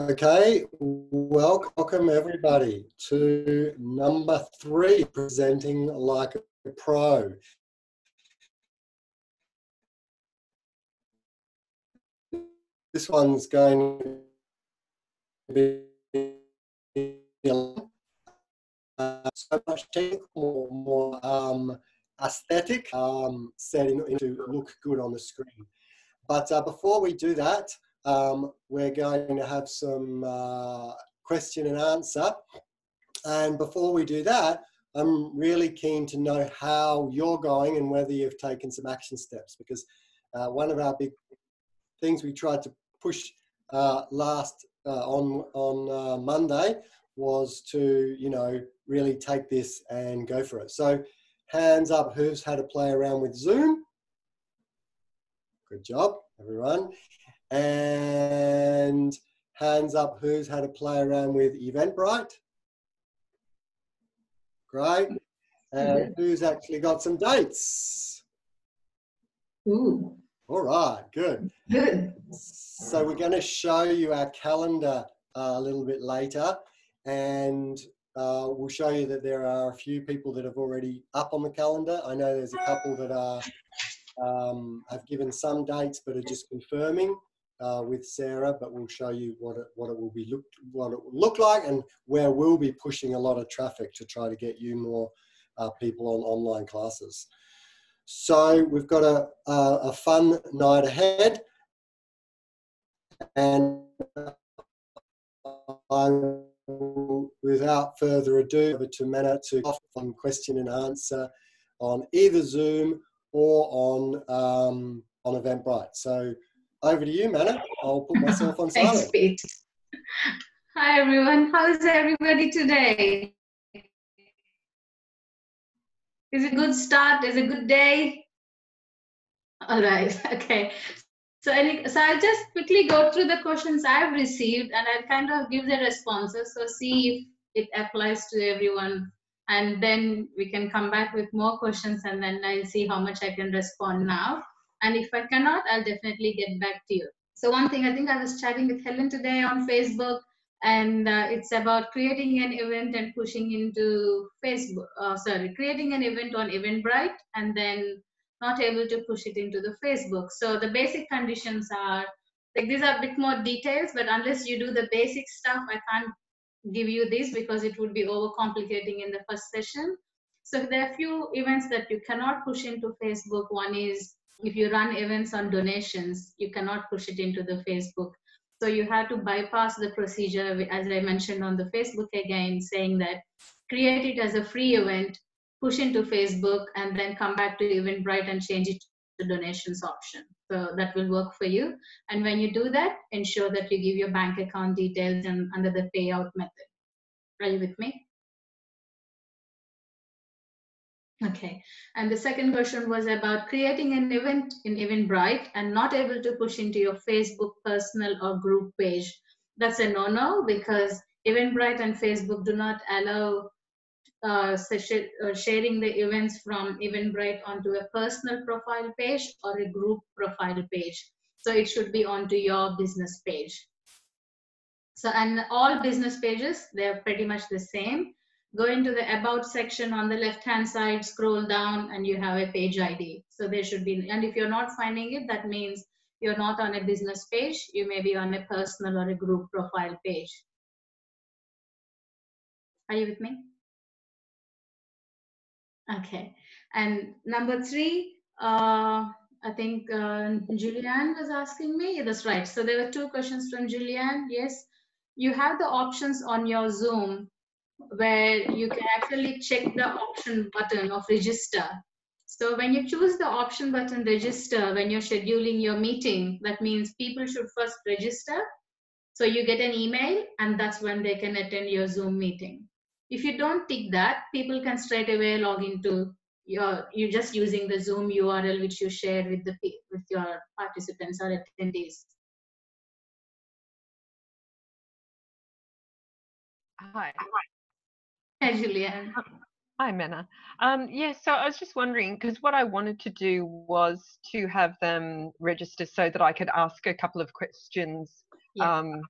Okay, welcome everybody to number three, presenting like a pro. This one's going to be so much technical, more um, aesthetic um, setting to look good on the screen. But uh, before we do that, um, we're going to have some uh, question and answer. And before we do that, I'm really keen to know how you're going and whether you've taken some action steps because uh, one of our big things we tried to push uh, last uh, on on uh, Monday was to you know really take this and go for it. So hands up, who's had to play around with Zoom? Good job, everyone. And hands up, who's had a play around with Eventbrite? Great. And who's actually got some dates? Ooh. All right, good. Good. So we're going to show you our calendar uh, a little bit later, and uh, we'll show you that there are a few people that have already up on the calendar. I know there's a couple that are um, have given some dates but are just confirming uh, with Sarah, but we'll show you what it, what it will be look what it will look like and where we'll be pushing a lot of traffic to try to get you more uh, people on online classes. So we've got a, a, a fun night ahead, and I without further ado, over to Mana to offer question and answer on either Zoom or on um, on Eventbrite. So over to you, Mana. I'll put myself on silent. Thanks, Pete. Hi, everyone. How is everybody today? Is it a good start? Is it a good day? All right. Okay. So, any, so I'll just quickly go through the questions I've received and I'll kind of give the responses. So see if it applies to everyone. And then we can come back with more questions and then I'll see how much I can respond now. And if I cannot, I'll definitely get back to you. So one thing, I think I was chatting with Helen today on Facebook and uh, it's about creating an event and pushing into Facebook, uh, sorry, creating an event on Eventbrite and then not able to push it into the Facebook. So the basic conditions are like these are a bit more details, but unless you do the basic stuff, I can't give you this because it would be overcomplicating in the first session. So there are a few events that you cannot push into Facebook. One is if you run events on donations, you cannot push it into the Facebook. So you have to bypass the procedure, as I mentioned on the Facebook again, saying that create it as a free event push into Facebook and then come back to Eventbrite and change it to donations option. So that will work for you. And when you do that, ensure that you give your bank account details and under the payout method. Are you with me? Okay, and the second question was about creating an event in Eventbrite and not able to push into your Facebook personal or group page. That's a no-no because Eventbrite and Facebook do not allow uh, uh, sharing the events from Eventbrite onto a personal profile page or a group profile page. So it should be onto your business page. So, and all business pages, they're pretty much the same. Go into the about section on the left hand side, scroll down, and you have a page ID. So there should be, and if you're not finding it, that means you're not on a business page, you may be on a personal or a group profile page. Are you with me? Okay. And number three, uh, I think uh, Julianne was asking me. That's right. So there were two questions from Julianne. Yes, you have the options on your Zoom where you can actually check the option button of register. So when you choose the option button register, when you're scheduling your meeting, that means people should first register. So you get an email and that's when they can attend your Zoom meeting. If you don't tick that, people can straight away log into your, you're just using the Zoom URL which you share with the with your participants or attendees. Hi. Hi, Julianne. Hi, Mena. Um, yeah, so I was just wondering because what I wanted to do was to have them register so that I could ask a couple of questions yeah. um,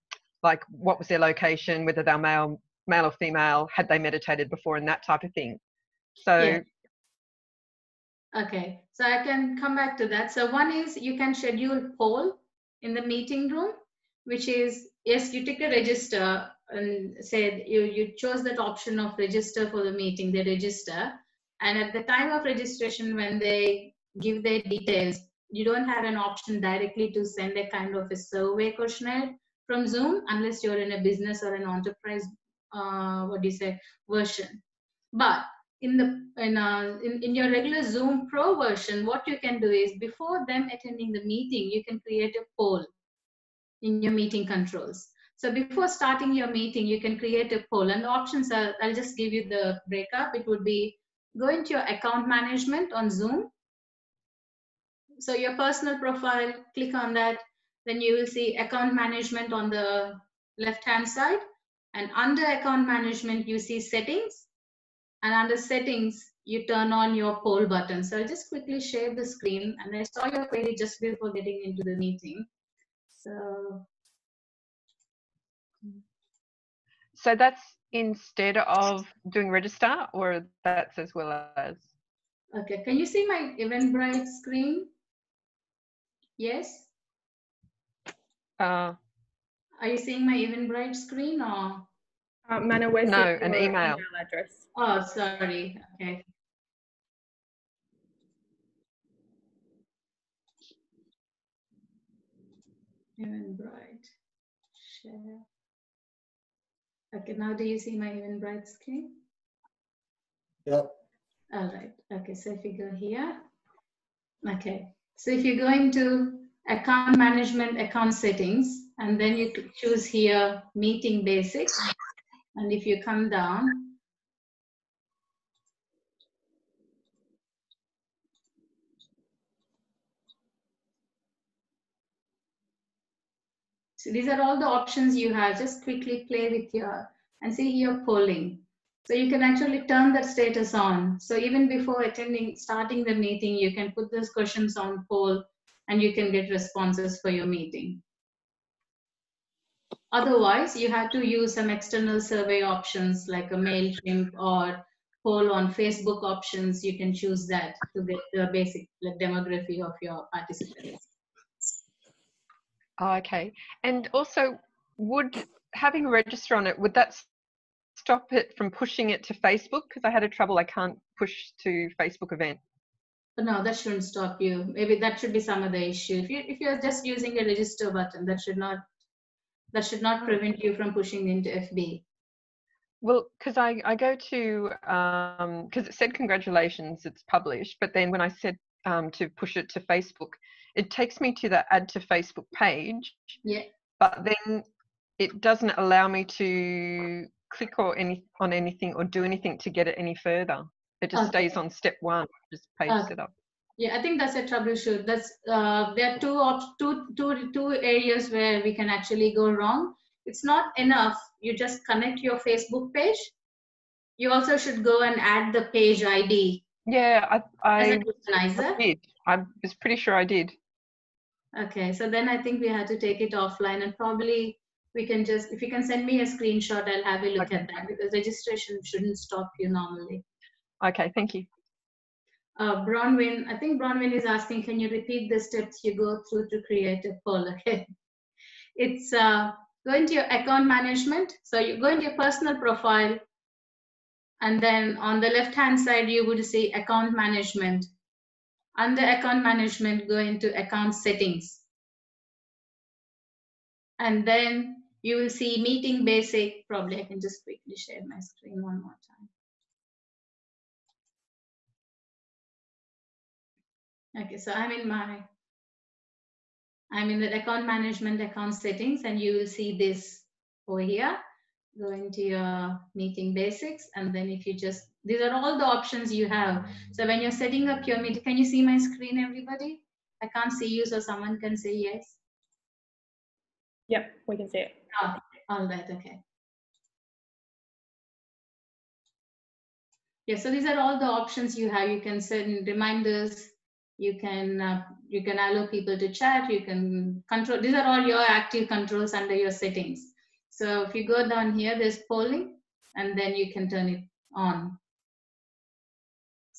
like what was their location, whether they're male, male or female, had they meditated before, and that type of thing. So. Yeah. Okay, so I can come back to that. So one is you can schedule poll in the meeting room, which is yes, you take a register and said you you chose that option of register for the meeting. They register, and at the time of registration, when they give their details, you don't have an option directly to send a kind of a survey questionnaire from Zoom unless you're in a business or an enterprise, uh, what do you say, version. But in the in, uh, in, in your regular Zoom Pro version, what you can do is before them attending the meeting, you can create a poll in your meeting controls. So before starting your meeting, you can create a poll and the options are, I'll just give you the breakup. It would be go into your account management on Zoom. So your personal profile, click on that. Then you will see account management on the left hand side. And under account management, you see settings and under settings, you turn on your poll button. So I'll just quickly share the screen. And I saw your query just before getting into the meeting. So, so that's instead of doing register or that's as well as? Okay, can you see my Eventbrite screen? Yes? Uh, Are you seeing my Eventbrite screen or? Uh, Mana, where's No, your an email. address? Oh, sorry. Okay. Eventbrite. Share. Okay, now do you see my Eventbrite screen? Yep. All right. Okay, so if you go here, okay. So if you go into account management, account settings, and then you choose here meeting basics. And if you come down, So these are all the options you have. Just quickly play with your and see here polling. So you can actually turn that status on. So even before attending, starting the meeting, you can put those questions on poll and you can get responses for your meeting. Otherwise, you have to use some external survey options like a MailChimp or poll on Facebook options. You can choose that to get the basic demography of your participants. Oh, okay. And also, would having a register on it, would that stop it from pushing it to Facebook? Because I had a trouble, I can't push to Facebook event. No, that shouldn't stop you. Maybe that should be some other issue. If you if you're just using a register button, that should not that should not prevent you from pushing into FB. Well, because I, I go to, because it said congratulations, it's published, but then when I said um, to push it to Facebook, it takes me to the add to Facebook page, Yeah. but then it doesn't allow me to click or any on anything or do anything to get it any further. It just Okay. stays on step one, just page Okay. setup. Yeah, I think that's a troubleshoot. That's uh, there are two op- two two two areas where we can actually go wrong. It's not enough. You just connect your Facebook page. You also should go and add the page ID Yeah, I, I, an was- organizer. I did. I was pretty sure I did. Okay, so then I think we had to take it offline and probably we can just, if you can send me a screenshot, I'll have a look Okay. at that because registration shouldn't stop you normally. Okay, thank you. Uh, Bronwyn, I think Bronwyn is asking, can you repeat the steps you go through to create a poll? Okay. It's uh, go into your account management. So you go into your personal profile and then on the left hand side, you would see account management. Under account management, go into account settings. And then you will see meeting basic. Probably I can just quickly share my screen one more time. Okay, so I'm in my, I'm in the account management account settings and you will see this over here. Go into your meeting basics and then if you just, these are all the options you have. So when you're setting up your meeting, can you see my screen everybody? I can't see you, so someone can say yes. Yep, we can see it. All right, okay. Yeah, so these are all the options you have. You can send reminders. You can uh, you can allow people to chat. You can control. These are all your active controls under your settings. So if you go down here, there's polling, and then you can turn it on.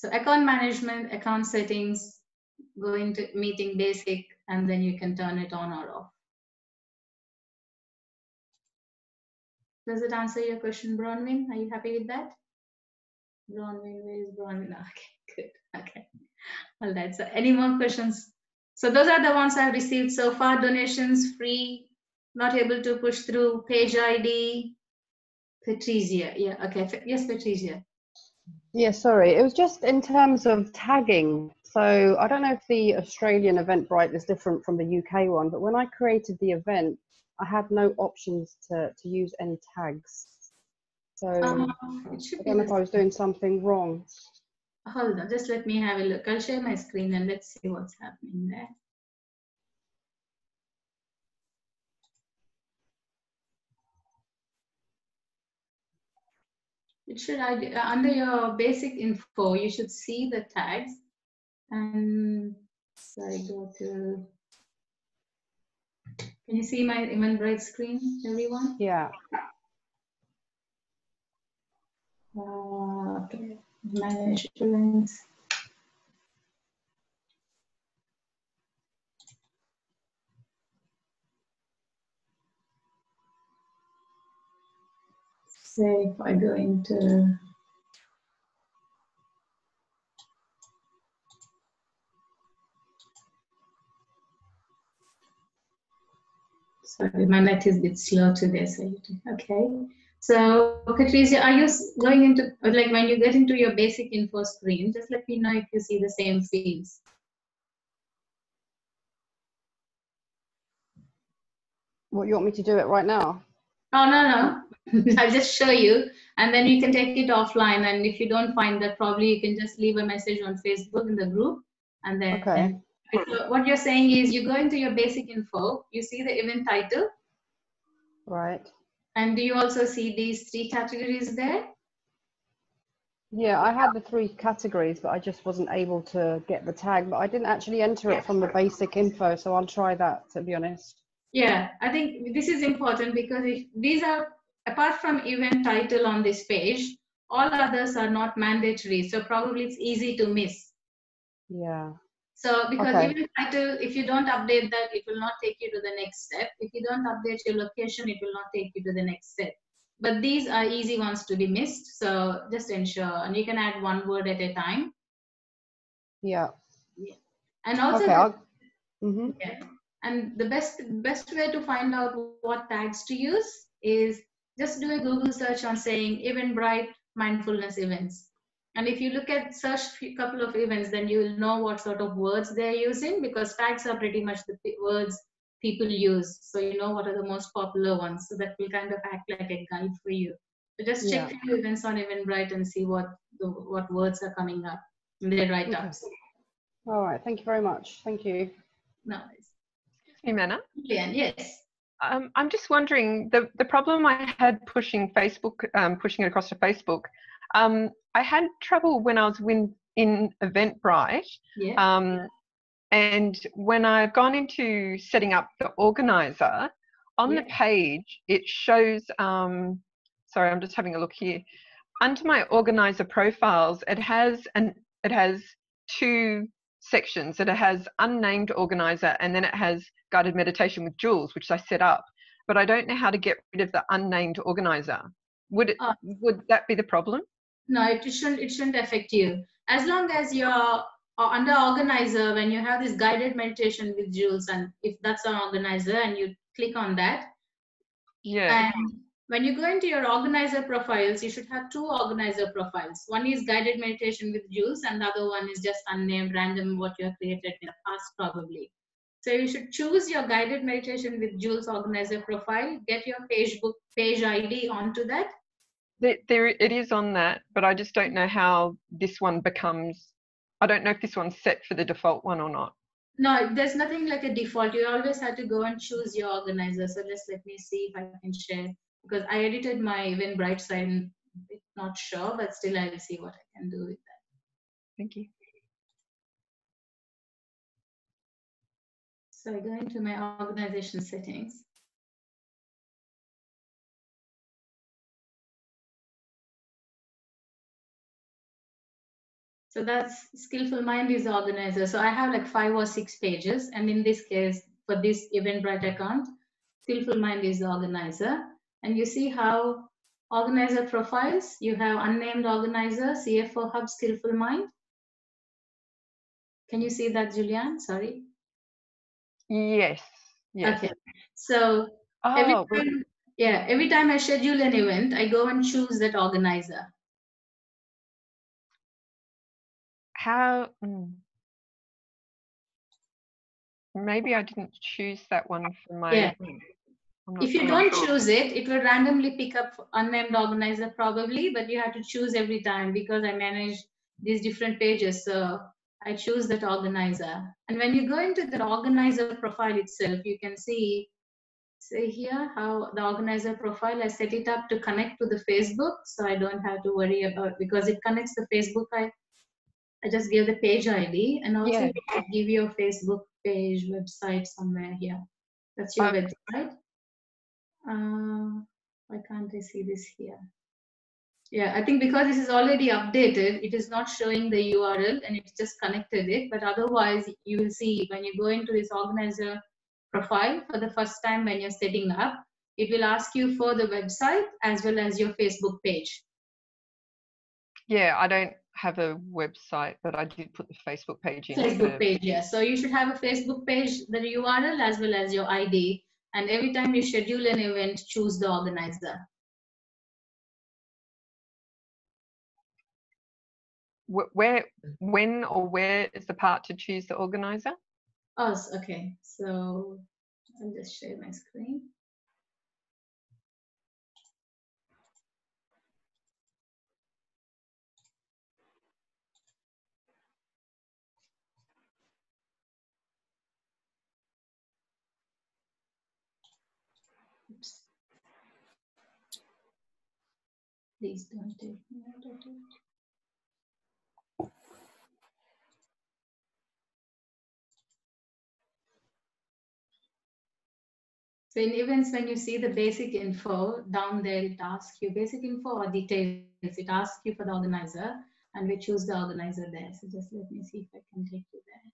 So account management, account settings, go into meeting basic, and then you can turn it on or off. Does it answer your question, Bronwyn? Are you happy with that? Bronwyn, where is Bronwyn? Okay, good. Okay. All right. So any more questions? So those are the ones I've received so far. Donations, free, not able to push through, page ID, Patricia. Yeah, okay. Yes, Patricia. Yeah, sorry. It was just in terms of tagging. So I don't know if the Australian Eventbrite is different from the UK one, but when I created the event, I had no options to, to use any tags. So Um, I don't know if I was doing something wrong. Hold on, just let me have a look. I'll share my screen and let's see what's happening there. It should, under your basic info, you should see the tags. And so I go to, can you see my Eventbrite screen, everyone? Yeah. Uh, okay, manage events. Say if I go into Sorry, my net is a bit slow today. So okay. So, Patricia, are you going into like when you get into your basic info screen? Just let me know if you see the same fields. What you want me to do it right now? Oh no no, I'll just show you, and then you can take it offline. And if you don't find that, probably you can just leave a message on Facebook in the group, and then. Okay. So what you're saying is you go into your basic info, you see the event title, Right. and do you also see these three categories there? Yeah, I had the three categories, but I just wasn't able to get the tag. But I didn't actually enter it from the basic info, so I'll try that to be honest. Yeah, I think this is important because if these are apart from event title on this page, all others are not mandatory. So probably it's easy to miss. Yeah. So because Okay. event title, if you don't update that, it will not take you to the next step. If you don't update your location, it will not take you to the next step. But these are easy ones to be missed. So just ensure, and you can add one word at a time. Yeah. yeah. And also, Okay. I'll, hmm Yeah. And the best best way to find out what tags to use is just do a Google search on saying Eventbrite mindfulness events. And if you look at search a couple of events, then you will know what sort of words they're using because tags are pretty much the words people use. So you know what are the most popular ones. So that will kind of act like a guide for you. So just check Yeah. few events on Eventbrite and see what the, what words are coming up in their write-ups. All right. Thank you very much. Thank you. Nice. Hey, Manna. Leanne, yes. Um, I'm just wondering the, the problem I had pushing Facebook, um, pushing it across to Facebook. Um, I had trouble when I was win, in Eventbrite, Yeah. um, and when I've gone into setting up the organizer, on the page it shows. Um, sorry, I'm just having a look here. Under my organizer profiles, it has an it has two sections. It has unnamed organizer, and then it has guided meditation with Jules, which I set up. But I don't know how to get rid of the unnamed organizer. Would it, Ah. would that be the problem? No, it shouldn't. It shouldn't affect you as long as you're uh, under organizer. When you have this guided meditation with Jules, and if that's an organizer, and you click on that, Yeah. and when you go into your organizer profiles, you should have two organizer profiles. One is guided meditation with Jules, and the other one is just unnamed, random, what you have created in the past, probably. So you should choose your guided meditation with Jules organizer profile, get your page book page ID onto that, There, there it is on that, but I just don't know how this one becomes. I don't know if this one's set for the default one or not. No, there's nothing like a default. You always have to go and choose your organizer. So just let me see if I can share because I edited my Eventbrite bright it's not sure, but still I'll see what I can do with that. Thank you. So I go into my organization settings. So that's Skillful Mind is organizer. So I have like five or six pages. And in this case, for this Eventbrite account, Skillful Mind is the organizer. And you see how organizer profiles, you have unnamed organizer, CFO Hub, Skillful Mind. Can you see that, Julian? Sorry. Yes. Yes. Okay. So Oh, well, time, yeah, every time I schedule an event, I go and choose that organizer. how? mm. Maybe I didn't choose that one for my. Yeah. not If you sure. don't choose it, it will randomly pick up unnamed organizer probably, but you have to choose every time because I manage these different pages. So I choose that organizer. And when you go into the organizer profile itself, you can see, say here, how the organizer profile, I set it up to connect to the Facebook. So I don't have to worry about, because it connects the Facebook, I, I just give the page ID and also Yeah. you can give your Facebook page website somewhere here. That's your Okay. website. Uh, why can't I see this here? Yeah, I think because this is already updated, it is not showing the URL and it's just connected it. But otherwise, you will see when you go into this organizer profile for the first time when you're setting up, it will ask you for the website as well as your Facebook page. Yeah, I don't have a website, but I did put the Facebook page in. Facebook page, yeah. So you should have a Facebook page, the URL as well as your ID. And every time you schedule an event, choose the organizer. Where, mm. when, or where is the part to choose the organizer? Oh, okay. So I'll just share my screen. Oops. Please don't take of it. So in events, when you see the basic info down there, it asks you basic info or details. It asks you for the organizer, and we choose the organizer there. So just let me see if I can take you there.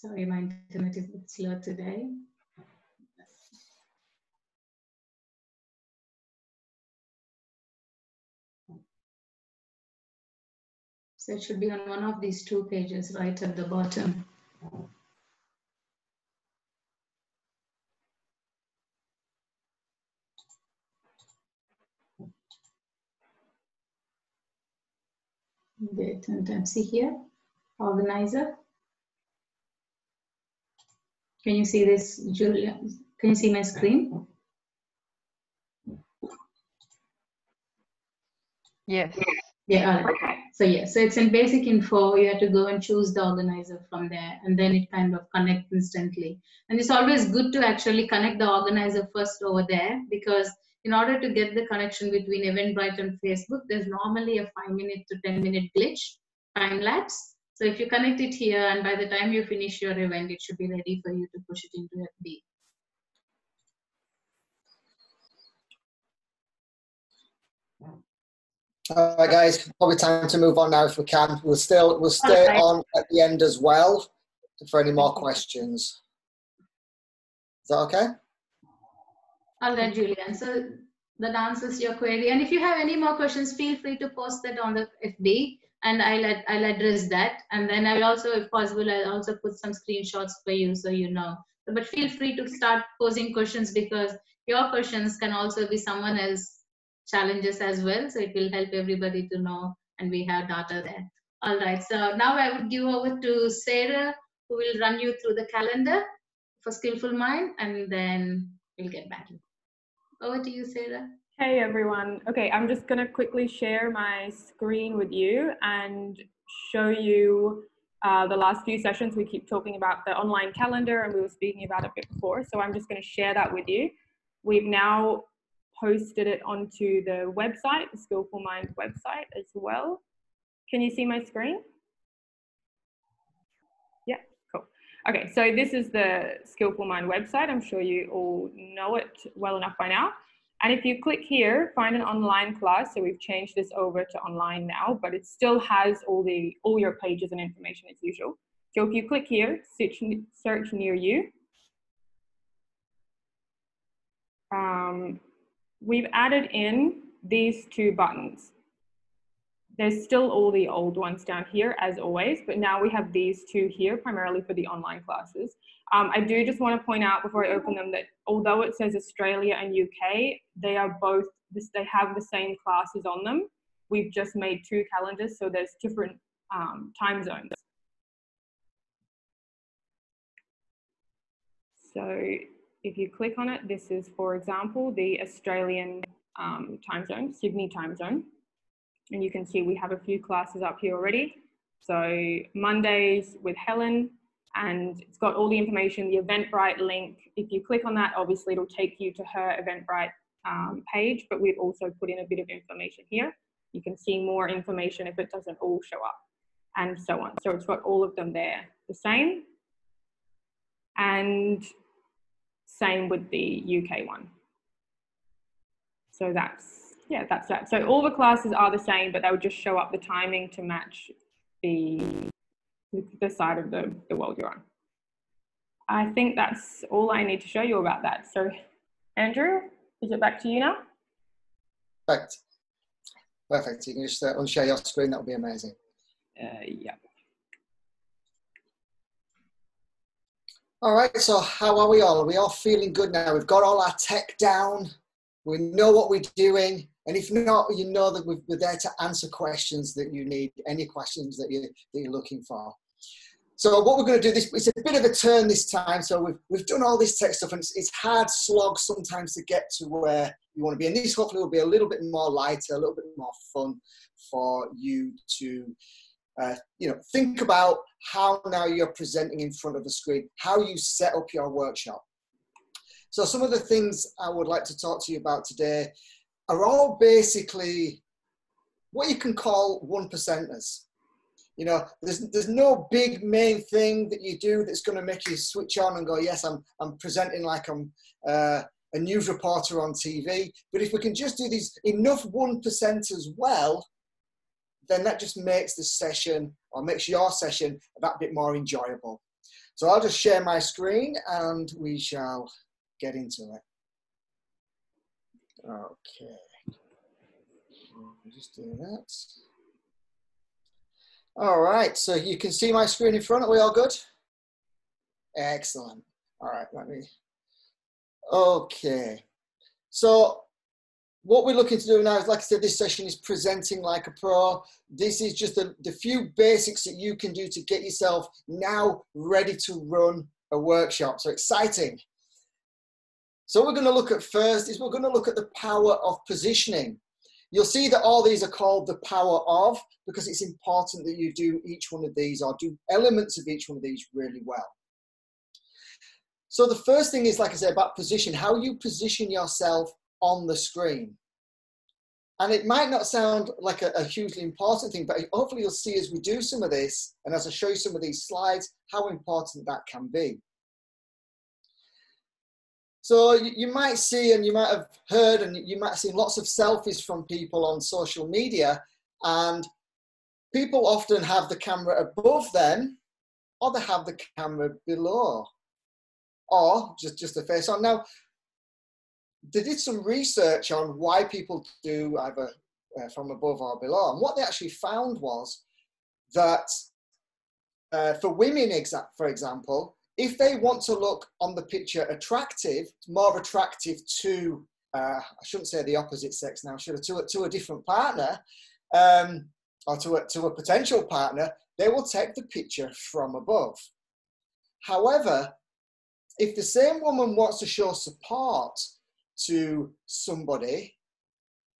Sorry, my internet is a bit slow today. So it should be on one of these two pages right at the bottom. Wait, and then see here, organizer. Can you see this, Julia? Can you see my screen? Yes. Yeah, all right. So yeah, so it's in basic info. You have to go and choose the organizer from there, and then it kind of connects instantly. And it's always good to actually connect the organizer first over there because in order to get the connection between Eventbrite and Facebook, there's normally a five minute to 10 minute glitch, time lapse. So if you connect it here, and by the time you finish your event, it should be ready for you to push it into FB. All right, guys, probably time to move on now if we can. We'll still we'll stay on at the end as well for any more questions. Is that okay? All right, Julian. So that answers your query. And if you have any more questions, feel free to post that on the FB and I'll, I'll address that. And then I'll also, if possible, I'll also put some screenshots for you so you know. But feel free to start posing questions because your questions can also be someone else's challenges as well. So it will help everybody to know and we have data there. All right, so now I would give over to Sarah who will run you through the calendar for Skillful Mind and then we'll get back. Over to you, Sarah. Hey everyone. Okay, I'm just gonna quickly share my screen with you and show you uh, the last few sessions. We keep talking about the online calendar and we were speaking about it before. So I'm just gonna share that with you. We've now posted it onto the website, the Skillful Minds website as well. Can you see my screen? Yeah, cool. Okay, so this is the Skillful Mind website. I'm sure you all know it well enough by now. And if you click here, find an online class. So we've changed this over to online now, but it still has all the all your pages and information as usual. So if you click here, search, search near you. Um, we've added in these two buttons. There's still all the old ones down here as always, but now we have these two here primarily for the online classes. Um, I do just want to point out before I open them that although it says Australia and UK, they are both, this, they have the same classes on them. We've just made two calendars, so there's different um, time zones. So if you click on it, this is, for example, the Australian um, time zone, Sydney time zone. And you can see we have a few classes up here already. So Mondays with Helen, and it's got all the information, the Eventbrite link. If you click on that, obviously it'll take you to her Eventbrite um, page, but we've also put in a bit of information here. You can see more information if it doesn't all show up and so on. So it's got all of them there the same. And same with the UK one. So that's, yeah, that's that. So all the classes are the same, but they'll just show up the timing to match the the side of the, the world you're on. I think that's all I need to show you about that. So, Andrew, is it back to you now? Perfect. Perfect. You can just uh, unshare your screen. That would be amazing. Uh, yeah. All right. So, how are we all? Are we all feeling good now? We've got all our tech down. We know what we're doing. And if not, you know that we're there to answer questions that you need, any questions that, you, that you're looking for. So what we're going to do this, it's a bit of a turn this time. So we've, we've done all this tech stuff and it's, it's hard slog sometimes to get to where you want to be. And this hopefully will be a little bit more lighter, a little bit more fun for you to, uh, you know, think about how now you're presenting in front of the screen, how you set up your workshop. So some of the things I would like to talk to you about today are all basically what you can call one percenters. You know, there's there's no big main thing that you do that's going to make you switch on and go, yes, I'm I'm presenting like I'm uh, a news reporter on TV. But if we can just do these enough one percenters well, then that just makes the session or makes your session that bit more enjoyable. So I'll just share my screen and we shall get into it. Okay. Just do that. All right, so you can see my screen in front. Are we all good? Excellent. All right, let me. Okay. So what we're looking to do now is, like I said, this session is presenting like a pro. This is just the, the few basics that you can do to get yourself now ready to run a workshop. So exciting. So we're going to look at first is we're going to look at the power of positioning. You'll see that all these are called the power of because it's important that you do each one of these or do elements of each one of these really well. So the first thing is, like I said, about position, how you position yourself on the screen. And it might not sound like a, a, hugely important thing, but hopefully you'll see as we do some of this and as I show you some of these slides, how important that can be. So you, might see and you might have heard and you might have seen lots of selfies from people on social media and people often have the camera above them or they have the camera below or just, just the face on. Now, they did some research on why people do either uh, from above or below. And what they actually found was that uh, for women, exa- for example, if they want to look on the picture attractive, more attractive to, uh, I shouldn't say the opposite sex now, should I, to a, to a different partner, um, or to a, to a potential partner, they will take the picture from above. However, if the same woman wants to show support to somebody,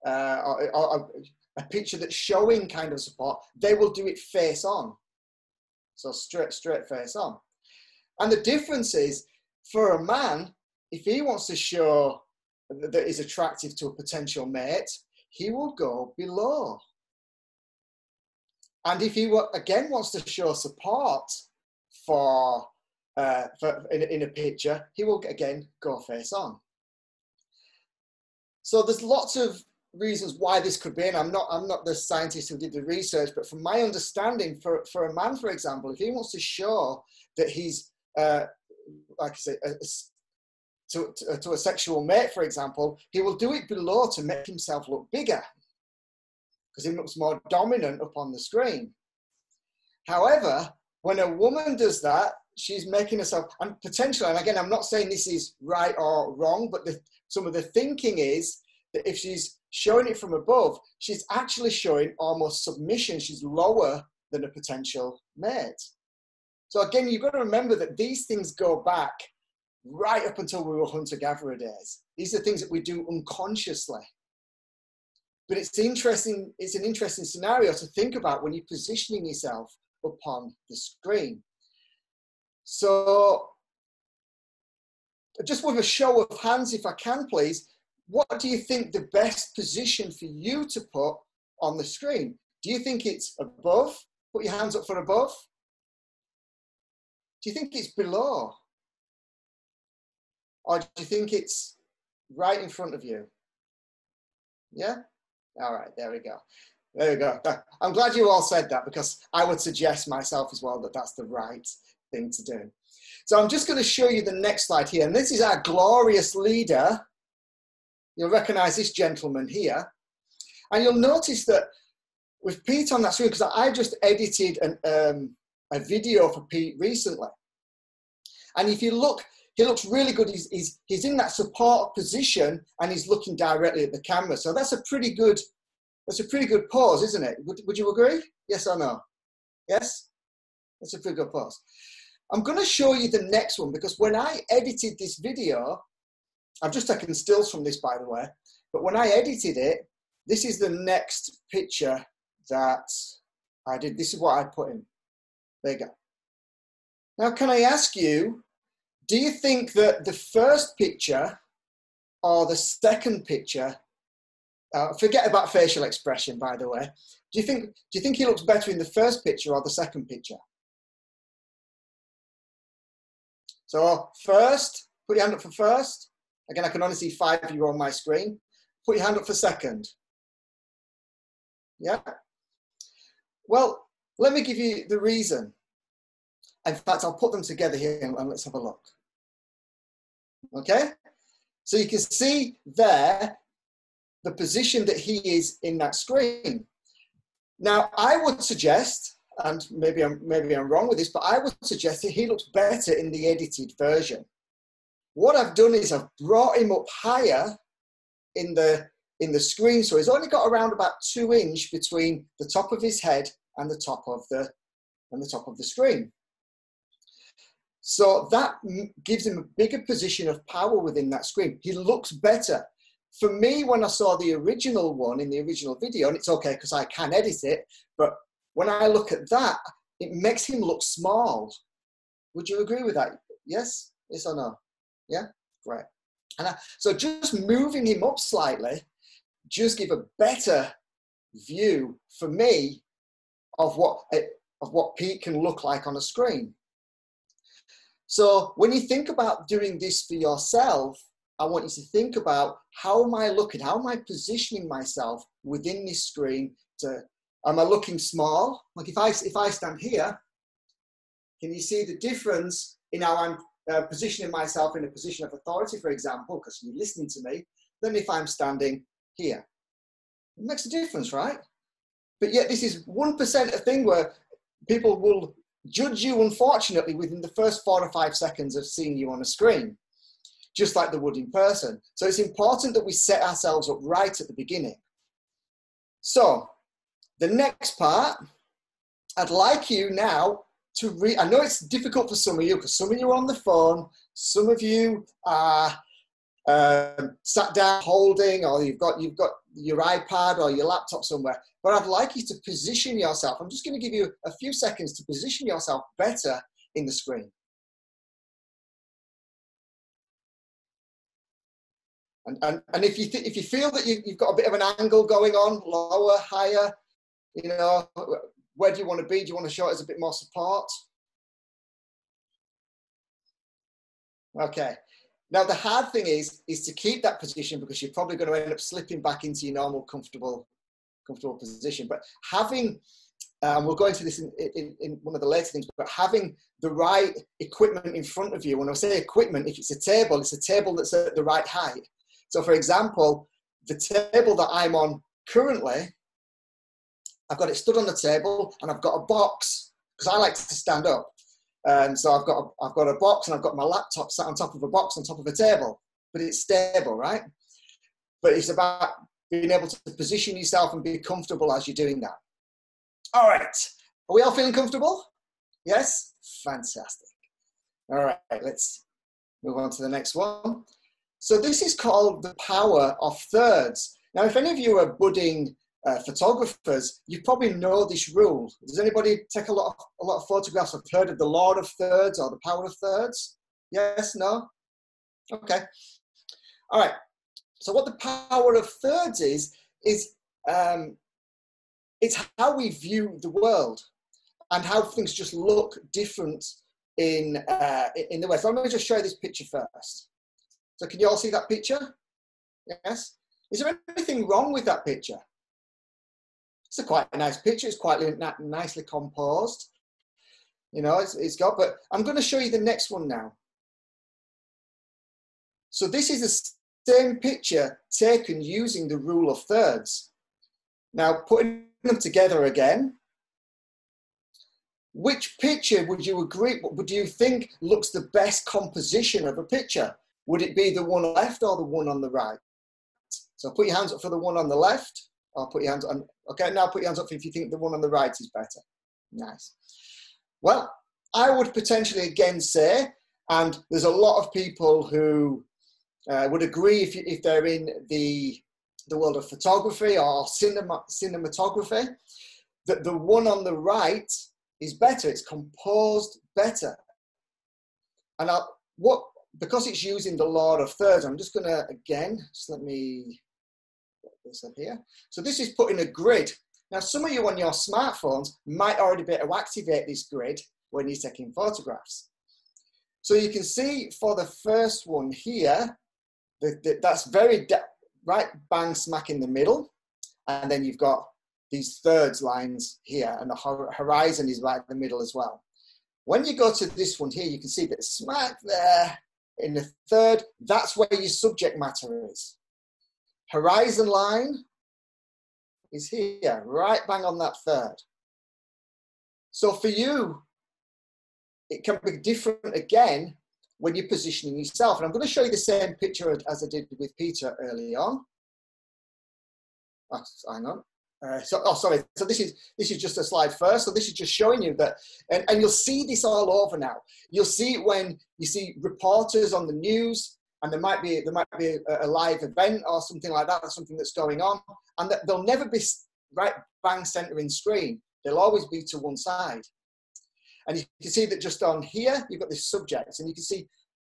uh, or, or, a picture that's showing kind of support, they will do it face on. So straight, straight face on. And the difference is for a man, if he wants to show that is attractive to a potential mate, he will go below. And if he again wants to show support for, uh, for in, in a picture, he will again go face on. So there's lots of reasons why this could be, and I'm not I'm not the scientist who did the research, but from my understanding, for for a man, for example, if he wants to show that he's uh, like I say, a, to, to, to a sexual mate, for example, he will do it below to make himself look bigger because he looks more dominant up on the screen. However, when a woman does that, she's making herself, and potentially, and again, I'm not saying this is right or wrong, but the, some of the thinking is that if she's showing it from above, she's actually showing almost submission. She's lower than a potential mate. So again, you've got to remember that these things go back right up until we were hunter-gatherer days. These are things that we do unconsciously. But it's interesting, it's an interesting scenario to think about when you're positioning yourself upon the screen. So just with a show of hands, if I can please, what do you think the best position for you to put on the screen? Do you think it's above? Put your hands up for above. Do you think it's below? Or do you think it's right in front of you? Yeah? All right, there we go. There we go. I'm glad you all said that because I would suggest myself as well that that's the right thing to do. So I'm just going to show you the next slide here. And this is our glorious leader. You'll recognize this gentleman here. And you'll notice that with Pete on that screen, because I just edited an, um, a video for Pete recently. And if you look, he looks really good. He's, he's, he's in that support position and he's looking directly at the camera. So that's a pretty good, that's a pretty good pose, isn't it? Would, would you agree? Yes or no? Yes? That's a pretty good pose. I'm going to show you the next one because when I edited this video, I've just taken stills from this, by the way, but when I edited it, this is the next picture that I did. This is what I put in. There you go. Now, can I ask you, do you think that the first picture or the second picture, uh, forget about facial expression, by the way, do you think do you think he looks better in the first picture or the second picture? So first, put your hand up for first. Again, I can only see five of you on my screen. Put your hand up for second. Yeah? Well, let me give you the reason. In fact, I'll put them together here and let's have a look. Okay? So you can see there the position that he is in that screen. Now, I would suggest, and maybe I'm, maybe I'm wrong with this, but I would suggest that he looks better in the edited version. What I've done is I've brought him up higher in the, in the screen, so he's only got around about two inch between the top of his head and the top of the, and the top of the screen. So that gives him a bigger position of power within that screen. He looks better. For me, when I saw the original one in the original video, and it's okay because I can edit it, but when I look at that, it makes him look small. Would you agree with that? Yes? Yes or no? Yeah? Great. And I, so just moving him up slightly, just give a better view for me of what, of what Pete can look like on a screen. So when you think about doing this for yourself, I want you to think about how am I looking? How am I positioning myself within this screen? To am I looking small? Like if I if I stand here, can you see the difference in how I'm uh, positioning myself in a position of authority, for example, because you're listening to me, than if I'm standing here? It makes a difference, right? But yet this is one percent a thing where people will judge you, unfortunately, within the first four or five seconds of seeing you on a screen, just like the would in person. So it's important that we set ourselves up right at the beginning. So, the next part, I'd like you now to read. I know it's difficult for some of you because some of you are on the phone, some of you are um, sat down holding, or you've got you've got your iPad or your laptop somewhere. But I'd like you to position yourself. I'm just going to give you a few seconds to position yourself better in the screen. And, and, and if you if you feel that you, you've got a bit of an angle going on, lower, higher, you know, where do you want to be? Do you want to show it as a bit more support? Okay. Now the hard thing is is to keep that position because you're probably going to end up slipping back into your normal comfortable comfortable position. But having um, we'll go into this in, in, in, one of the later things, but having the right equipment in front of you. When I say equipment, if it's a table, it's a table that's at the right height. So, for example, the table that I'm on currently, I've got it stood on the table and I've got a box because I like to stand up. And so I've got a, I've got a box and I've got my laptop sat on top of a box on top of a table, but it's stable, right? But it's about being able to position yourself and be comfortable as you're doing that. All right, are we all feeling comfortable? Yes, fantastic. All right, let's move on to the next one. So this is called the power of thirds. Now, if any of you are budding uh, photographers, you probably know this rule. Does anybody take a lot of, a lot of photographs? Have heard of the law of thirds or the power of thirds? Yes, no? Okay. All right. So what the power of thirds is, is um, it's how we view the world and how things just look different in, uh, in the West. Let me just show you this picture first. So can you all see that picture? Yes? Is there anything wrong with that picture? It's a quite a nice picture. It's quite nicely composed. You know, it's, it's got, but I'm going to show you the next one now. So this is the same picture taken using the rule of thirds. Now, putting them together again, which picture would you agree, would you think looks the best composition of a picture? Would it be the one on the left or the one on the right? So put your hands up for the one on the left, or put your hands on, okay, now put your hands up if you think the one on the right is better. Nice. Well, I would potentially again say, and there's a lot of people who uh, would agree if, if they're in the, the world of photography or cinema, cinematography, that the one on the right is better. It's composed better. And I, what because it's using the law of thirds, I'm just going to, again, just let me up here. So this is putting a grid. Now, some of you on your smartphones might already be able to activate this grid when you're taking photographs. So you can see for the first one here, that, that's very right bang smack in the middle. And then you've got these thirds lines here and the horizon is right in the middle as well. When you go to this one here, you can see that smack there in the third, that's where your subject matter is. Horizon line is here, right bang on that third. So for you, it can be different again when you're positioning yourself. And I'm going to show you the same picture as I did with Peter early on. Oh, hang on. Uh, so, oh, sorry. So this is this is just a slide first. So this is just showing you that, and, and you'll see this all over now. You'll see it when you see reporters on the news, and there might be there might be a, a live event or something like that, something that's going on, and that they'll never be right bang center in screen. They'll always be to one side. And you can see that just on here, you've got this subject, and you can see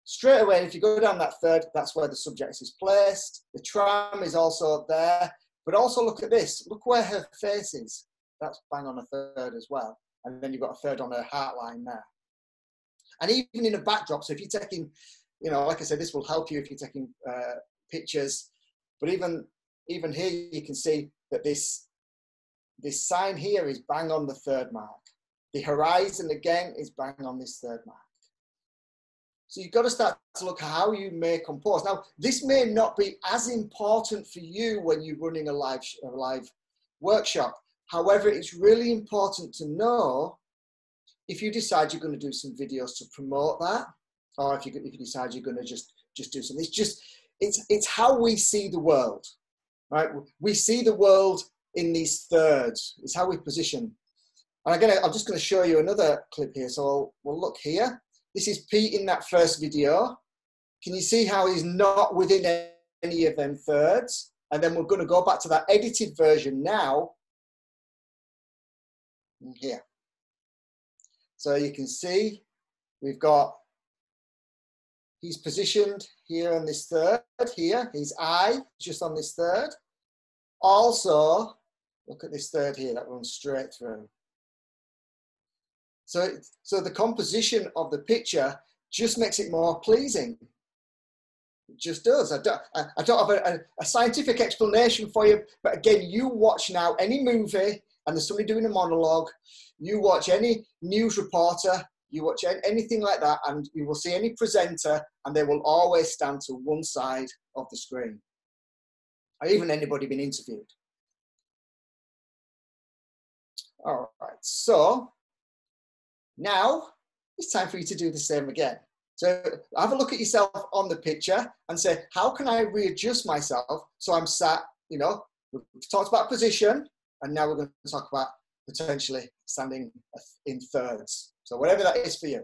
straight away if you go down that third, that's where the subject is placed. The tram is also there. But also look at this. Look where her face is. That's bang on a third as well. And then you've got a third on her heart line there. And even in a backdrop, so if you're taking, you know, like I said, this will help you if you're taking uh, pictures. But even even here, you can see that this this sign here is bang on the third mark. The horizon again is bang on this third mark. So you've got to start to look how you may compose. Now, this may not be as important for you when you're running a live, a live workshop. However, it's really important to know if you decide you're going to do some videos to promote that, or if you, if you decide you're going to just, just do something. It's just, it's, it's how we see the world, right? We see the world in these thirds. It's how we position. And again, I'm just going to show you another clip here. So we'll look here. This is Pete in that first video. Can you see how he's not within any of them thirds? And then we're going to go back to that edited version now. Here. So you can see we've got he's positioned here on this third here, his eye just on this third. Also, look at this third here that runs straight through. So, so the composition of the picture just makes it more pleasing. It just does. I don't, I, I don't have a, a, a scientific explanation for you, but again, you watch now any movie and there's somebody doing a monologue, you watch any news reporter, you watch anything like that, and you will see any presenter, and they will always stand to one side of the screen, or even anybody being interviewed. All right, so now it's time for you to do the same again. So have a look at yourself on the picture and say, how can I readjust myself so I'm sat, you know, we've talked about position, and now we're going to talk about potentially standing in thirds. So whatever that is for you.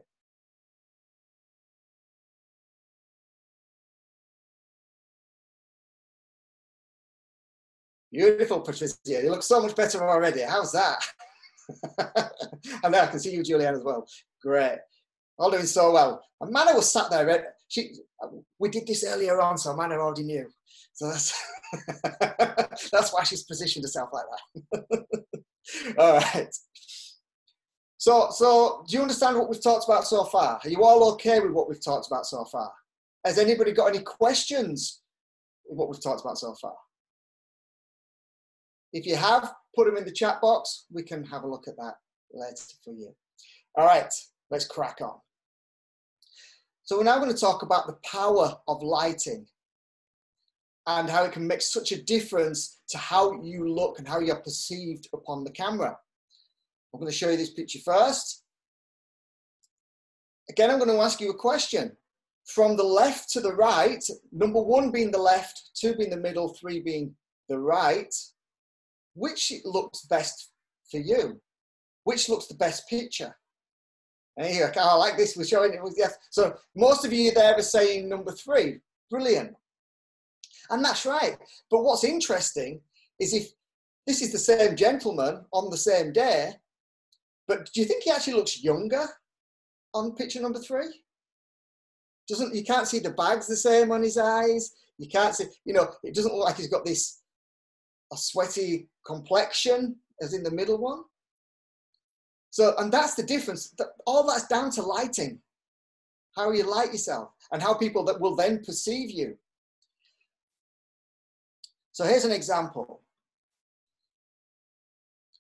Beautiful, Patricia. You look so much better already. How's that? and now I can see you, Julianne, as well. Great. All doing so well. And Mana was sat there. She, we did this earlier on, so Mana already knew. So that's, that's why she's positioned herself like that. all right. So, so do you understand what we've talked about so far? Are you all okay with what we've talked about so far? Has anybody got any questions what we've talked about so far? If you have, put them in the chat box. We can have a look at that later for you. All right, let's crack on. So we're now going to talk about the power of lighting and how it can make such a difference to how you look and how you're perceived upon the camera. I'm going to show you this picture first. Again, I'm going to ask you a question. From the left to the right, number one being the left, two being the middle, three being the right, which looks best for you? Which looks the best picture? And here, I like this, we're showing it. Yes. So most of you there are saying number three. Brilliant. And that's right. But what's interesting is if this is the same gentleman on the same day, but do you think he actually looks younger on picture number three? Doesn't you can't see the bags the same on his eyes. You can't see, you know, it doesn't look like he's got this a sweaty complexion as in the middle one. So, and that's the difference. All that's down to lighting, how you light yourself, and how people that will then perceive you. So here's an example.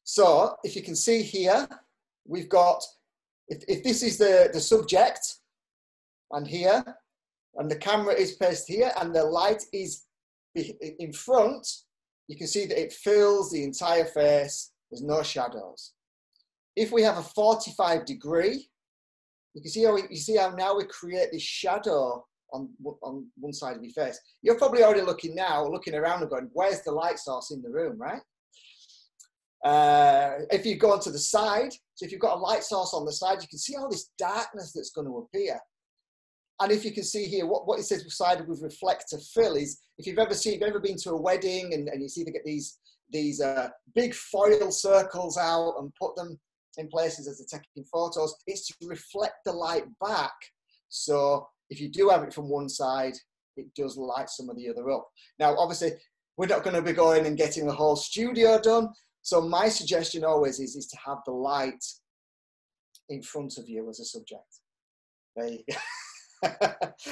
So if you can see here, we've got, if, if this is the, the subject, and here, and the camera is placed here, and the light is in front, you can see that it fills the entire face, there's no shadows. If we have a 45 degree, you can see how, we, you see how now we create this shadow on, on one side of your face. You're probably already looking now, looking around and going, where's the light source in the room, right? Uh, if you go onto the side, so if you've got a light source on the side, you can see all this darkness that's going to appear. And if you can see here, what, what it says side with reflector fill is, if you've ever seen, you've ever been to a wedding and, and you see they get these, these uh, big foil circles out and put them in places as they're taking photos, it's to reflect the light back. So if you do have it from one side, it does light some of the other up. Now, obviously, we're not going to be going and getting the whole studio done. So my suggestion always is, is to have the light in front of you as a subject. There you go.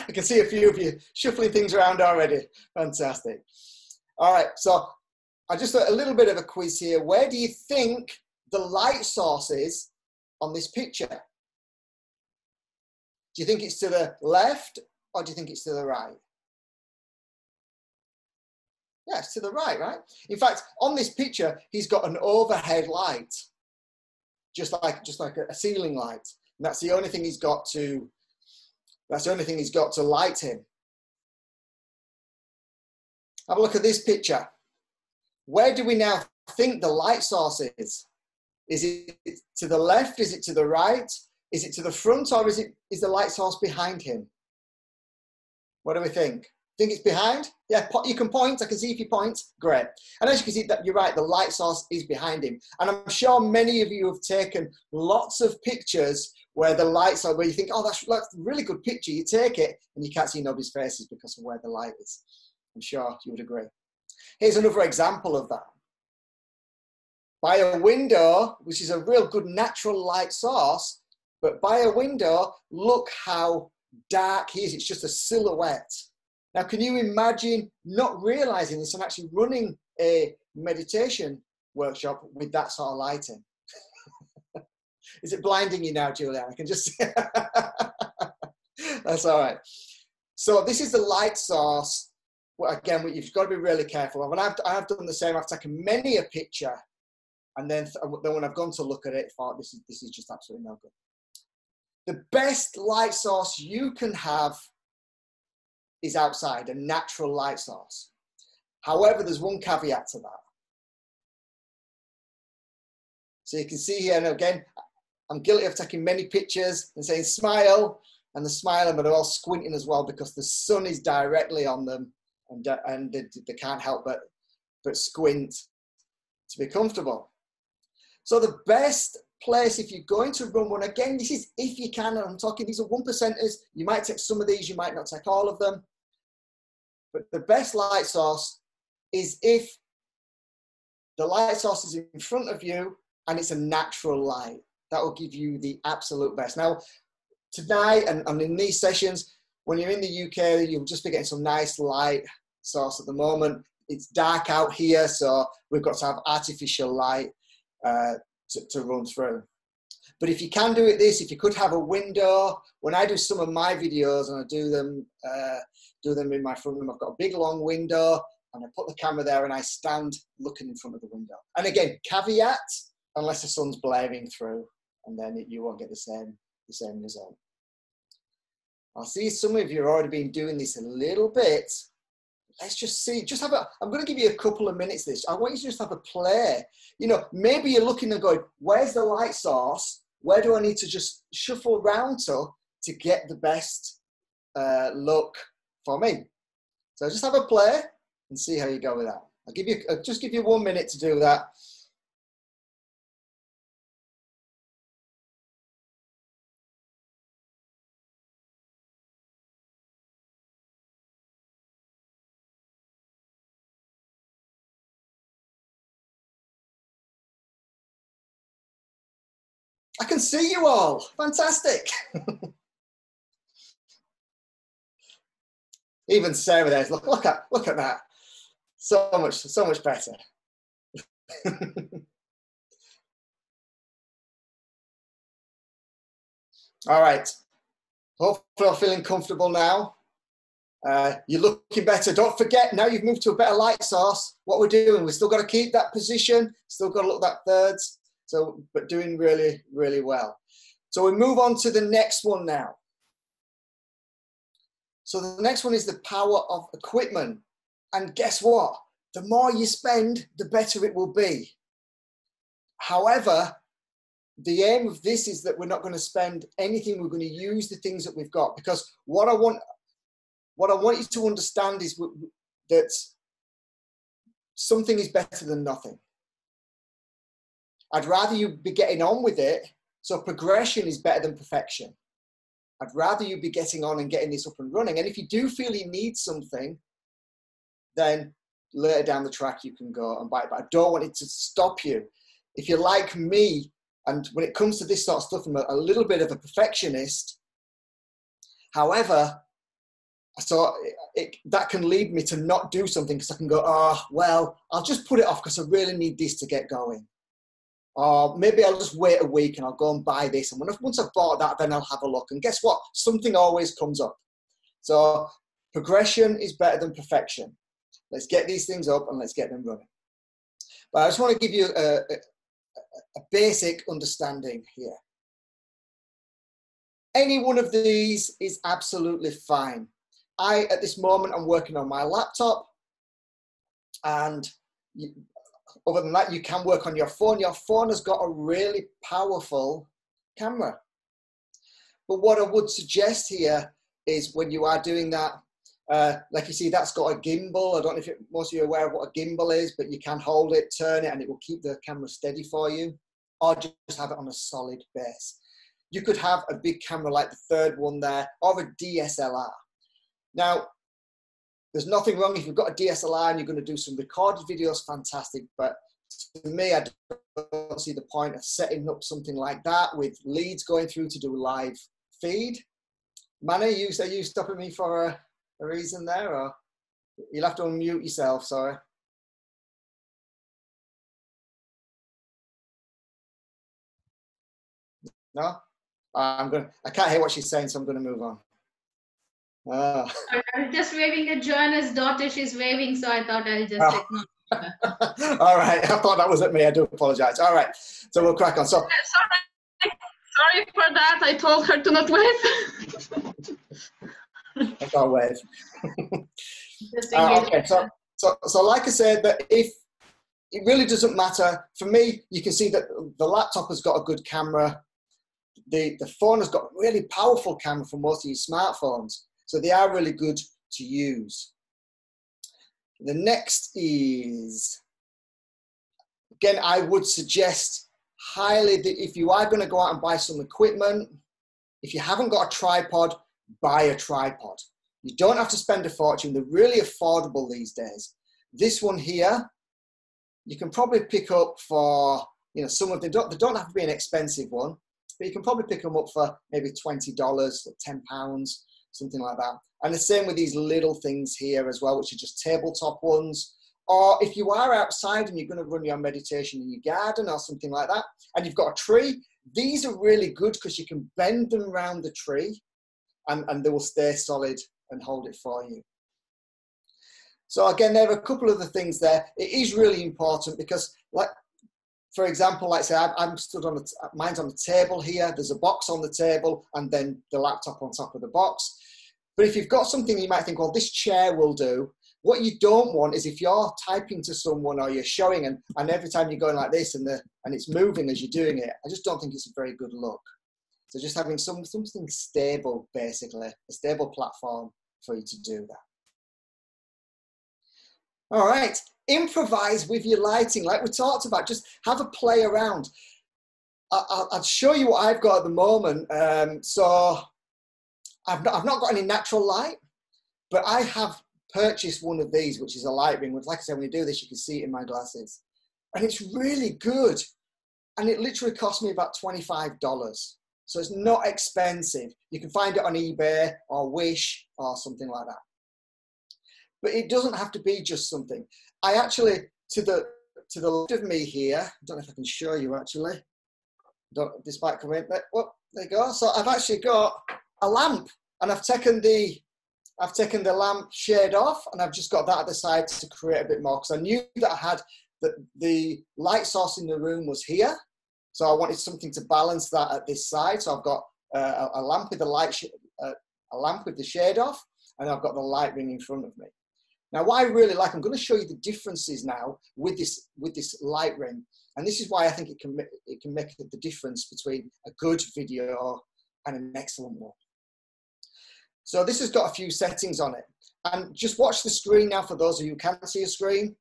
I can see a few of you shuffling things around already. Fantastic. All right, so I just a little bit of a quiz here. Where do you think the light source is on this picture? Do you think it's to the left or do you think it's to the right? It's to the right, right? In fact, on this picture, he's got an overhead light, just like just like a ceiling light. And that's the only thing he's got to that's the only thing he's got to light him. Have a look at this picture. Where do we now think the light source is? Is it to the left? Is it to the right? Is it to the front or is it is the light source behind him? What do we think? Think it's behind? Yeah, you can point. I can see if you point. Great. And as you can see, that you're right. The light source is behind him. And I'm sure many of you have taken lots of pictures where the lights are, where you think, oh, that's, that's a really good picture. You take it and you can't see nobody's faces because of where the light is. I'm sure you would agree. Here's another example of that. By a window, which is a real good natural light source, but by a window, look how dark he is. It's just a silhouette. Now, can you imagine not realizing this and actually running a meditation workshop with that sort of lighting? is it blinding you now, Julian? I can just. That's all right. So, this is the light source. Well, again, you've got to be really careful. When I've, I've done the same, I've taken many a picture, and then, then when I've gone to look at it, thought this is this is just absolutely no good. The best light source you can have is outside, a natural light source. However, there's one caveat to that. So you can see here, and again, I'm guilty of taking many pictures and saying smile, and the smiling, but they're all squinting as well because the sun is directly on them, and, uh, and they, they can't help but, but squint to be comfortable. So the best place if you're going to run one, again, this is if you can, and I'm talking, these are one percenters. You might take some of these, you might not take all of them. But the best light source is if the light source is in front of you and it's a natural light. That will give you the absolute best. Now, tonight and, and in these sessions, when you're in the UK, you'll just be getting some nice light source at the moment. It's dark out here, so we've got to have artificial light uh, to, to run through. But if you can do it this, if you could have a window, when I do some of my videos and I do them, uh, do them in my front room, I've got a big long window and I put the camera there and I stand looking in front of the window. And again, caveat, unless the sun's blaring through and then you won't get the same, the same result. I see some of you have already been doing this a little bit let's just see. Just have a. I'm going to give you a couple of minutes. This I want you to just have a play. You know, maybe you're looking and going, "Where's the light source? Where do I need to just shuffle around to to get the best uh, look for me?" So just have a play and see how you go with that. I'll give you. I'll just give you one minute to do that. I can see you all. Fantastic. Even Sarah there's look, look at look at that. So much, so much better. all right. Hopefully I'm feeling comfortable now. Uh, you're looking better. Don't forget, now you've moved to a better light source. What we're doing, we've still got to keep that position, still got to look that thirds. So, but doing really, really well. So we move on to the next one now. So the next one is the power of equipment. And guess what? The more you spend, the better it will be. However, the aim of this is that we're not going to spend anything. We're going to use the things that we've got because what I want, what I want you to understand is that something is better than nothing. I'd rather you be getting on with it. So progression is better than perfection. I'd rather you be getting on and getting this up and running. And if you do feel you need something, then later down the track you can go and buy it. But I don't want it to stop you. If you're like me, and when it comes to this sort of stuff, I'm a, little bit of a perfectionist. However, so it, that can lead me to not do something because I can go, oh, well, I'll just put it off because I really need this to get going or maybe I'll just wait a week and I'll go and buy this. And once I've bought that, then I'll have a look. And guess what? Something always comes up. So progression is better than perfection. Let's get these things up and let's get them running. But I just want to give you a, a, a basic understanding here. Any one of these is absolutely fine. I, at this moment, I'm working on my laptop and other than that, you can work on your phone. Your phone has got a really powerful camera. But what I would suggest here is when you are doing that, Uh, like you see, that's got a gimbal. I don't know if it, most of you are aware of what a gimbal is, but you can hold it, turn it, and it will keep the camera steady for you, or just have it on a solid base. You could have a big camera like the third one there, or a DSLR. Now, there's nothing wrong if you've got a DSLR and you're going to do some recorded videos, fantastic. But to me, I don't see the point of setting up something like that with leads going through to do live feed. Manny, you are you stopping me for a, a reason there, or you'll have to unmute yourself. Sorry. No, I'm going. I can't hear what she's saying, so I'm going to move on. Uh. I was just waving at Joanna's daughter. She's waving, so I thought I'll just oh. All right, I thought that was at me. I do apologize. All right, so we'll crack on. So, sorry, sorry for that. I told her to not wave. I can't wave. uh, okay, so, so, so like I said, that if it really doesn't matter for me, you can see that the laptop has got a good camera. The the phone has got a really powerful camera for most of your smartphones, so they are really good to use. The next is, again, I would suggest highly that if you are going to go out and buy some equipment, if you haven't got a tripod, buy a tripod. You don't have to spend a fortune. They're really affordable these days. This one here, you can probably pick up for, you know, some of them, don't, they don't have to be an expensive one, but you can probably pick them up for maybe $20 or £10, something like that. And the same with these little things here as well, which are just tabletop ones. Or if you are outside and you're going to run your meditation in your garden or something like that, and you've got a tree, these are really good because you can bend them around the tree and, and they will stay solid and hold it for you. So again, there are a couple of the things there. It is really important because, like, for example, like say I'm stood on the mine's on the table here. There's a box on the table, and then the laptop on top of the box. But if you've got something you might think, well, this chair will do. What you don't want is if you're typing to someone or you're showing and, and every time you're going like this and the and it's moving as you're doing it, I just don't think it's a very good look. So just having some something stable, basically, a stable platform for you to do that. All right, improvise with your lighting, like we talked about. Just have a play around. I, will show you what I've got at the moment. Um, so I've not, I've not got any natural light, but I have purchased one of these, which is a light ring. Which, like I said, when you do this, you can see it in my glasses, and it's really good. And it literally cost me about twenty-five dollars, so it's not expensive. You can find it on eBay or Wish or something like that. But it doesn't have to be just something. I actually to the to the left of me here. I don't know if I can show you actually. Don't, this might come in. Well, there you go. So I've actually got a lamp and I've taken the I've taken the lamp shade off and I've just got that at the side to create a bit more because I knew that I had that the light source in the room was here. So I wanted something to balance that at this side. So I've got uh, a lamp with the light, uh, a lamp with the shade off, and I've got the light ring in front of me. Now, what I really like, I'm going to show you the differences now with this with this light ring, and this is why I think it can it can make the difference between a good video and an excellent one. So this has got a few settings on it. And just watch the screen now for those of you who can't see a screen.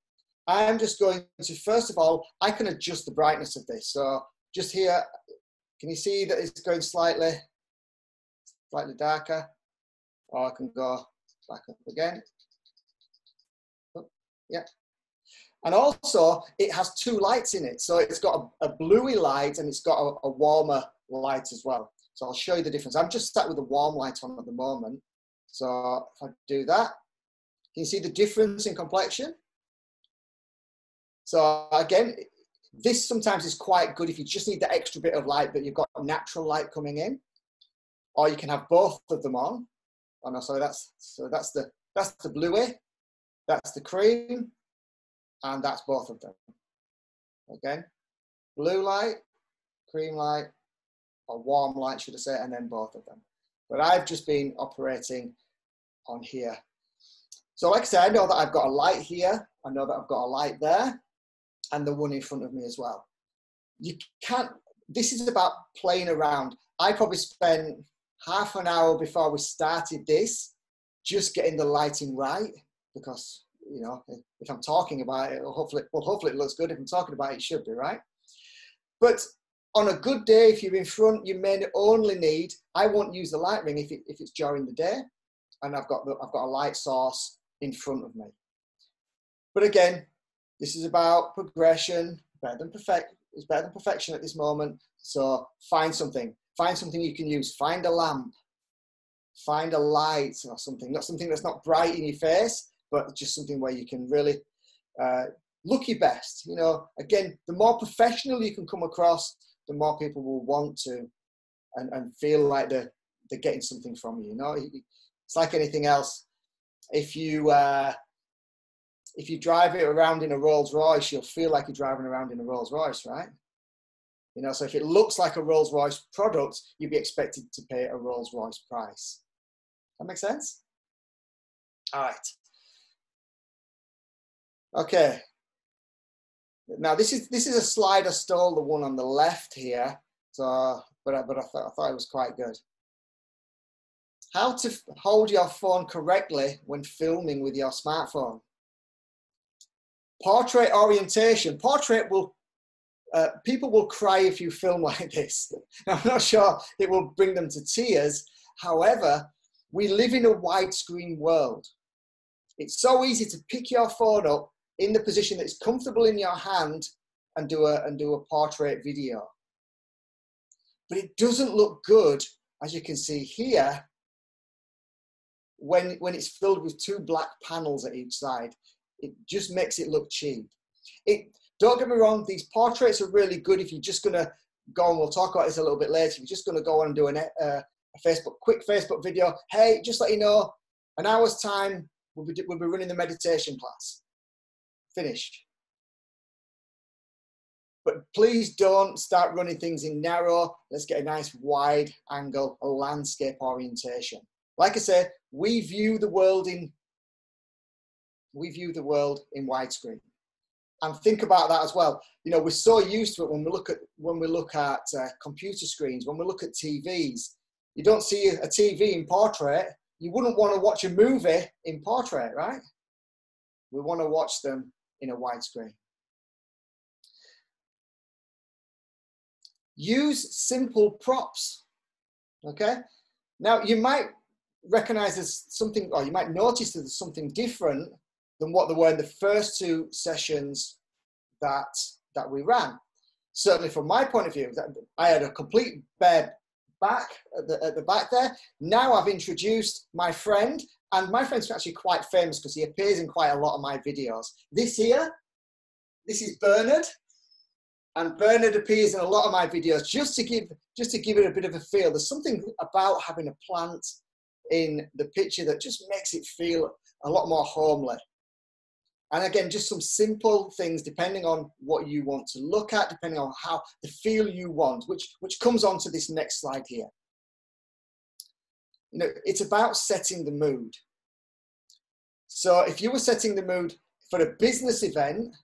I'm just going to, first of all, I can adjust the brightness of this. So just here, can you see that it's going slightly, slightly darker? Or I can go back up again. Yeah. And also, it has two lights in it. So it's got a, a bluey light and it's got a, a warmer light as well. So I'll show you the difference. I'm just sat with a warm light on at the moment. So if I do that, can you see the difference in complexion? So again, this sometimes is quite good if you just need the extra bit of light, but you've got natural light coming in. Or you can have both of them on. Oh no, sorry, that's so that's the that's the bluey, that's the cream, and that's both of them. Again, blue light, cream light, or warm light, should I say, and then both of them. But I've just been operating on here. So like I said, I know that I've got a light here. I know that I've got a light there and the one in front of me as well. You can't, this is about playing around. I probably spent half an hour before we started this, just getting the lighting right because you know if I'm talking about it, hopefully well hopefully it looks good. If I'm talking about it, it should be right. But on a good day, if you're in front, you may only need. I won't use the light ring if, it, if it's during the day, and I've got the, I've got a light source in front of me. But again, this is about progression. Better than perfect. It's better than perfection at this moment. So find something. Find something you can use. Find a lamp. Find a light or something. Not something that's not bright in your face, but just something where you can really uh, look your best. You know, again, the more professional you can come across, the more people will want to and, and feel like they're, they're getting something from you. You know, it's like anything else. If you uh, if you drive it around in a Rolls Royce, you'll feel like you're driving around in a Rolls Royce, right? You know, so if it looks like a Rolls Royce product, you'd be expected to pay a Rolls Royce price. That makes sense? All right. Okay. Now this is this is a slide I stole the one on the left here. So, but I, but I thought I thought it was quite good. How to hold your phone correctly when filming with your smartphone. Portrait orientation. Portrait will uh, people will cry if you film like this. I'm not sure it will bring them to tears. However, we live in a widescreen world. It's so easy to pick your phone up in the position that's comfortable in your hand and do a and do a portrait video. But it doesn't look good, as you can see here, when when it's filled with two black panels at each side. It just makes it look cheap. It don't get me wrong, these portraits are really good if you're just gonna go and we'll talk about this a little bit later. If you're just gonna go on and do an, uh, a Facebook quick Facebook video, hey, just let you know, an hour's time we'll be, we'll be running the meditation class finished. But please don't start running things in narrow. Let's get a nice wide angle, a landscape orientation. Like I say, we view the world in we view the world in widescreen. And think about that as well. You know, we're so used to it when we look at when we look at uh, computer screens, when we look at TVs. You don't see a TV in portrait. You wouldn't want to watch a movie in portrait, right? We want to watch them in a widescreen. Use simple props. Okay. Now you might recognize as something, or you might notice that there's something different than what there were in the first two sessions that that we ran. Certainly, from my point of view, I had a complete bare back at the, at the back there. Now I've introduced my friend and my friend's actually quite famous because he appears in quite a lot of my videos. This here, this is Bernard. And Bernard appears in a lot of my videos just to give just to give it a bit of a feel. There's something about having a plant in the picture that just makes it feel a lot more homely. And again, just some simple things depending on what you want to look at, depending on how the feel you want, which, which comes on to this next slide here you know, it's about setting the mood. So if you were setting the mood for a business event,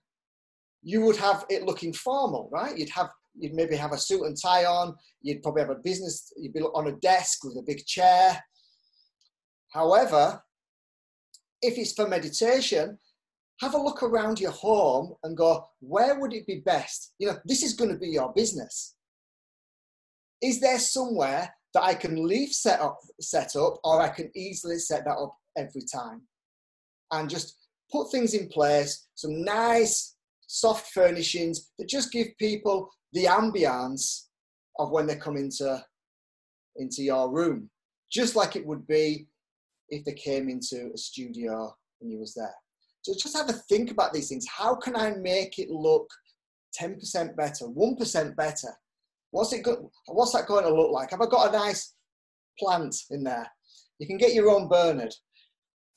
you would have it looking formal, right? You'd have you'd maybe have a suit and tie on. You'd probably have a business. You'd be on a desk with a big chair. However, if it's for meditation, have a look around your home and go, where would it be best? You know, this is going to be your business. Is there somewhere that I can leave set up, set up, or I can easily set that up every time. And just put things in place, some nice soft furnishings that just give people the ambience of when they come into, into your room, just like it would be if they came into a studio and you was there. So just have a think about these things. How can I make it look 10% better, 1% better? What's it good? What's that going to look like? Have I got a nice plant in there? You can get your own Bernard,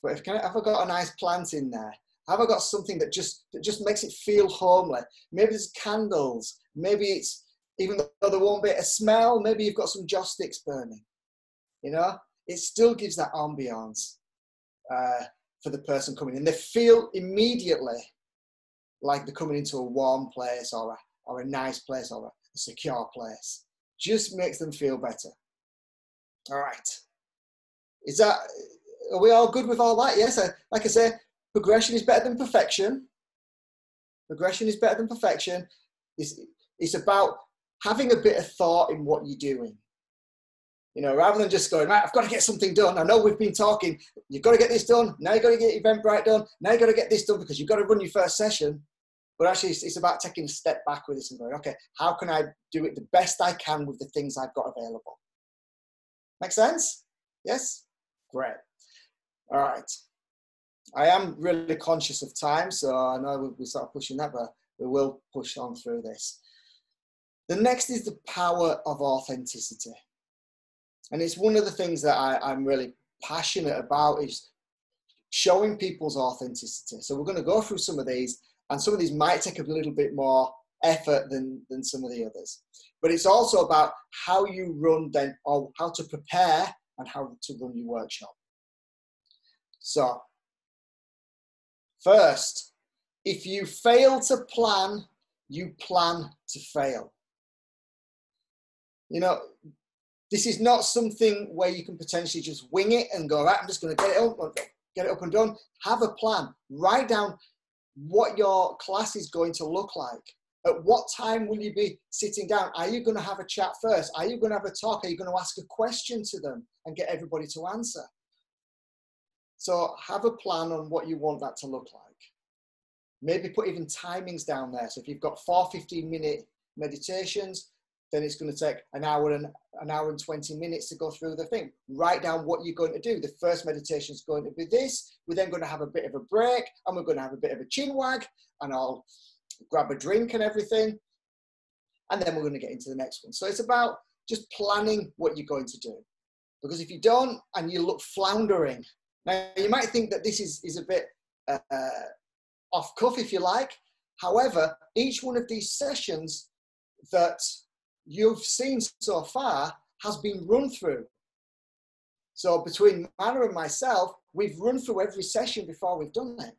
but if can I, have I got a nice plant in there? Have I got something that just that just makes it feel homely? Maybe there's candles. Maybe it's even though there won't be a smell. Maybe you've got some joss sticks burning. You know, it still gives that ambiance uh, for the person coming in. They feel immediately like they're coming into a warm place or a, or a nice place or a, secure place. Just makes them feel better. All right. Is that are we all good with all that? Yes. Like I say, progression is better than perfection. Progression is better than perfection. It's, it's about having a bit of thought in what you're doing. You know, rather than just going, right, I've got to get something done. I know we've been talking, you've got to get this done. Now you've got to get Eventbrite done. Now you've got to get this done because you've got to run your first session. But actually, it's, it's about taking a step back with this and going, okay, how can I do it the best I can with the things I've got available? Make sense? Yes? Great. All right. I am really conscious of time, so I know we start pushing that, but we will push on through this. The next is the power of authenticity. And it's one of the things that I, I'm really passionate about is showing people's authenticity. So we're going to go through some of these, and some of these might take a little bit more effort than, than some of the others. But it's also about how you run then, or how to prepare and how to run your workshop. So, first, if you fail to plan, you plan to fail. You know, this is not something where you can potentially just wing it and go, right, I'm just going to get it up, get it up and done. Have a plan. Write down what your class is going to look like. At what time will you be sitting down? Are you going to have a chat first? Are you going to have a talk? Are you going to ask a question to them and get everybody to answer? So have a plan on what you want that to look like. Maybe put even timings down there. So if you've got four 15 minute meditations, then it's going to take an hour and an hour and 20 minutes to go through the thing. Write down what you're going to do. The first meditation is going to be this. We're then going to have a bit of a break and we're going to have a bit of a chin wag and I'll grab a drink and everything. And then we're going to get into the next one. So it's about just planning what you're going to do. Because if you don't and you look floundering, now you might think that this is, is a bit uh, off cuff if you like. However, each one of these sessions that you've seen so far has been run through. So between Manna and myself, we've run through every session before we've done it,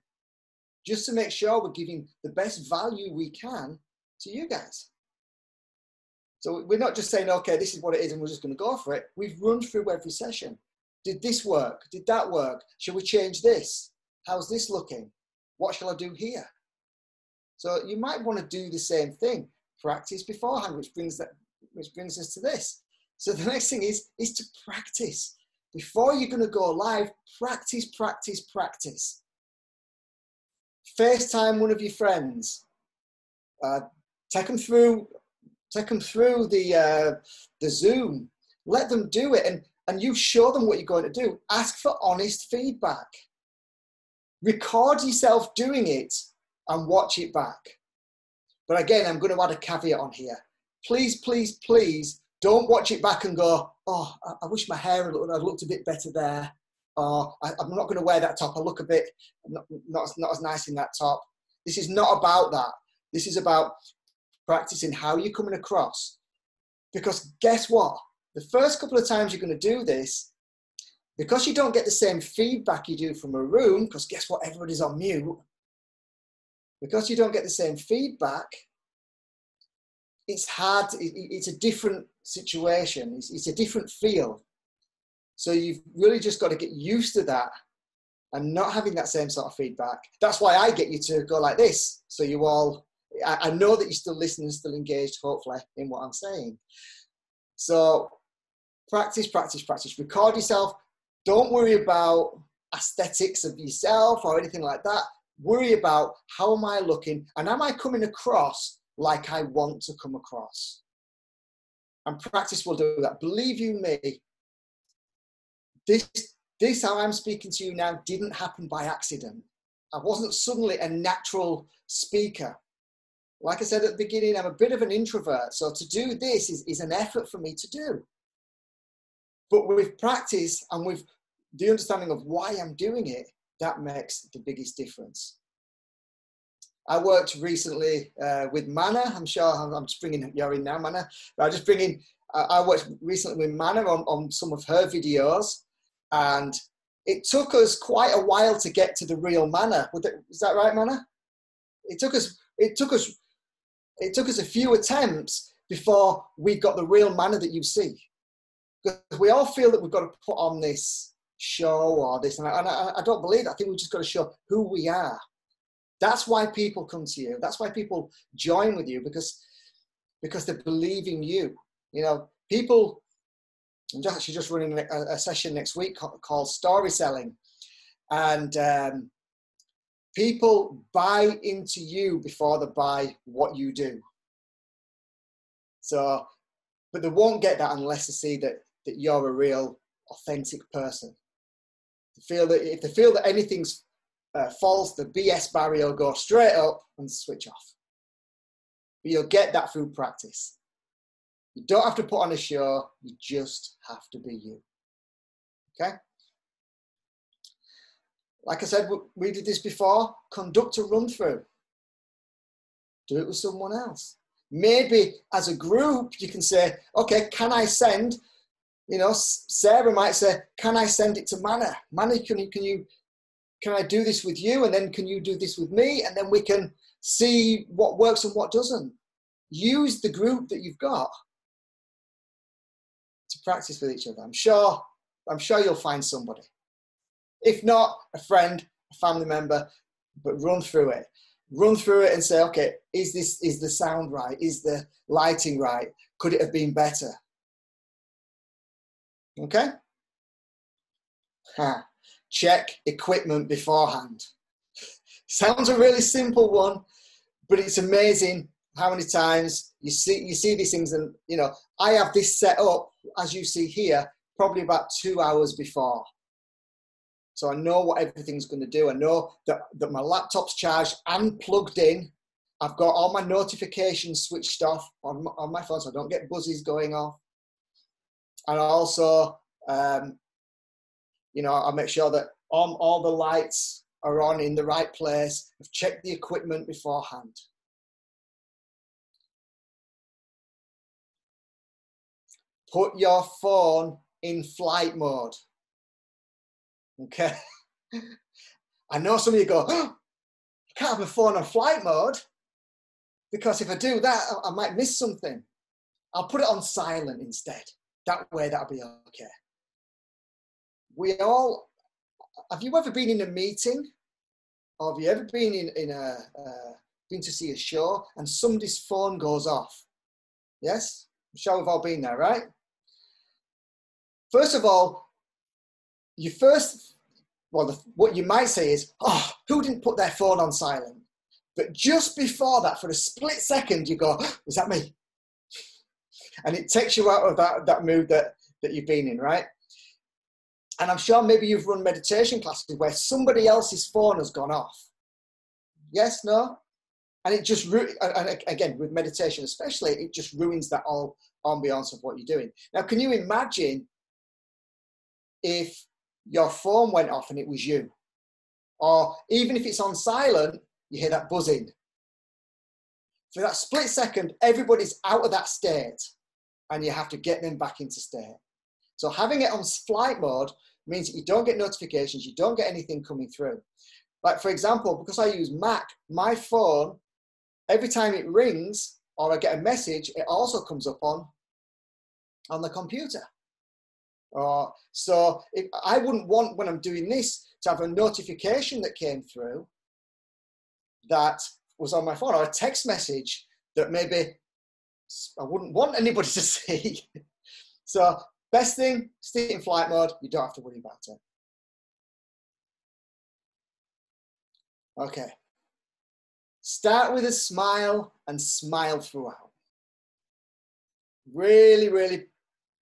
just to make sure we're giving the best value we can to you guys. So we're not just saying, okay, this is what it is and we're just going to go for it. We've run through every session. Did this work? Did that work? Should we change this? How's this looking? What shall I do here? So you might want to do the same thing practice beforehand, which brings that which brings us to this. So the next thing is is to practice. Before you're going to go live, practice, practice, practice. FaceTime one of your friends. Uh, take them through, take them through the uh, the Zoom. Let them do it, and and you show them what you're going to do. Ask for honest feedback. Record yourself doing it and watch it back. But again, I'm going to add a caveat on here. Please, please, please don't watch it back and go, oh, I, wish my hair had looked a bit better there. Or I, am not going to wear that top. I look a bit not, not, not as nice in that top. This is not about that. This is about practicing how you're coming across. Because guess what? The first couple of times you're going to do this, because you don't get the same feedback you do from a room, because guess what? Everybody's on mute because you don't get the same feedback, it's hard, it's a different situation, it's, it's a different feel. So you've really just got to get used to that and not having that same sort of feedback. That's why I get you to go like this. So you all, I, I know that you're still listening, still engaged, hopefully, in what I'm saying. So practice, practice, practice. Record yourself. Don't worry about aesthetics of yourself or anything like that worry about how am I looking and am I coming across like I want to come across? And practice will do that. Believe you me, this, this how I'm speaking to you now didn't happen by accident. I wasn't suddenly a natural speaker. Like I said at the beginning, I'm a bit of an introvert. So to do this is, is an effort for me to do. But with practice and with the understanding of why I'm doing it, that makes the biggest difference. I worked recently uh, with Manna. I'm sure I'm, I'm just bringing you're in now, Manna. I just bringing. Uh, I worked recently with Manna on, on some of her videos, and it took us quite a while to get to the real Manna. Is that right, Manna? It took us. It took us. It took us a few attempts before we got the real Manna that you see. Because we all feel that we've got to put on this show or this. And I, and I, I don't believe that. I think we've just got to show who we are. That's why people come to you. That's why people join with you because because they believe in you. You know, people. I'm just actually just running a, a session next week called story selling, and um, people buy into you before they buy what you do. So, but they won't get that unless they see that that you're a real, authentic person. Feel that if they feel that anything's uh, false, the BS barrier will go straight up and switch off. But you'll get that through practice. You don't have to put on a show, you just have to be you. Okay? Like I said, we did this before. Conduct a run through. Do it with someone else. Maybe as a group, you can say, okay, can I send? You know, Sarah might say, can I send it to Manna? Manna, can you, can you, can I do this with you? And then can you do this with me? And then we can see what works and what doesn't. Use the group that you've got to practice with each other. I'm sure, I'm sure you'll find somebody. If not, a friend, a family member, but run through it. Run through it and say, okay, is this is the sound right? Is the lighting right? Could it have been better? Okay? Ha. Check equipment beforehand. Sounds a really simple one, but it's amazing how many times you see you see these things and you know I have this set up as you see here probably about two hours before so I know what everything's going to do. I know that, that my laptop's charged and plugged in. I've got all my notifications switched off on on my phone so I don't get buzzes going off. And also, um, you know, I make sure that all, all the lights are on in the right place. I've checked the equipment beforehand. Put your phone in flight mode. Okay. I know some of you go, oh, I can't have my phone on flight mode because if I do that, I might miss something. I'll put it on silent instead. That way, that'll be okay. We all, have you ever been in a meeting? Or have you ever been in, in a, uh, been to see a show and somebody's phone goes off? Yes? I'm sure we've all been there, right? First of all, you first, well, the, what you might say is, oh, who didn't put their phone on silent? But just before that, for a split second, you go, was that me? And it takes you out of that, that mood that, that you've been in, right? And I'm sure maybe you've run meditation classes where somebody else's phone has gone off. Yes, no? And it just, and again, with meditation especially, it just ruins that whole ambiance of what you're doing. Now, can you imagine if your phone went off and it was you. Or even if it's on silent, you hear that buzzing. For that split second, everybody's out of that state and you have to get them back into state. So having it on flight mode means that you don't get notifications, you don't get anything coming through. Like for example, because I use Mac, my phone, every time it rings or I get a message, it also comes up on, on the computer. So if, I wouldn't want when I'm doing this to have a notification that came through that was on my phone or a text message that maybe I wouldn't want anybody to see. so best thing, stay in flight mode. You don't have to worry about it. Okay. Start with a smile and smile throughout. Really, really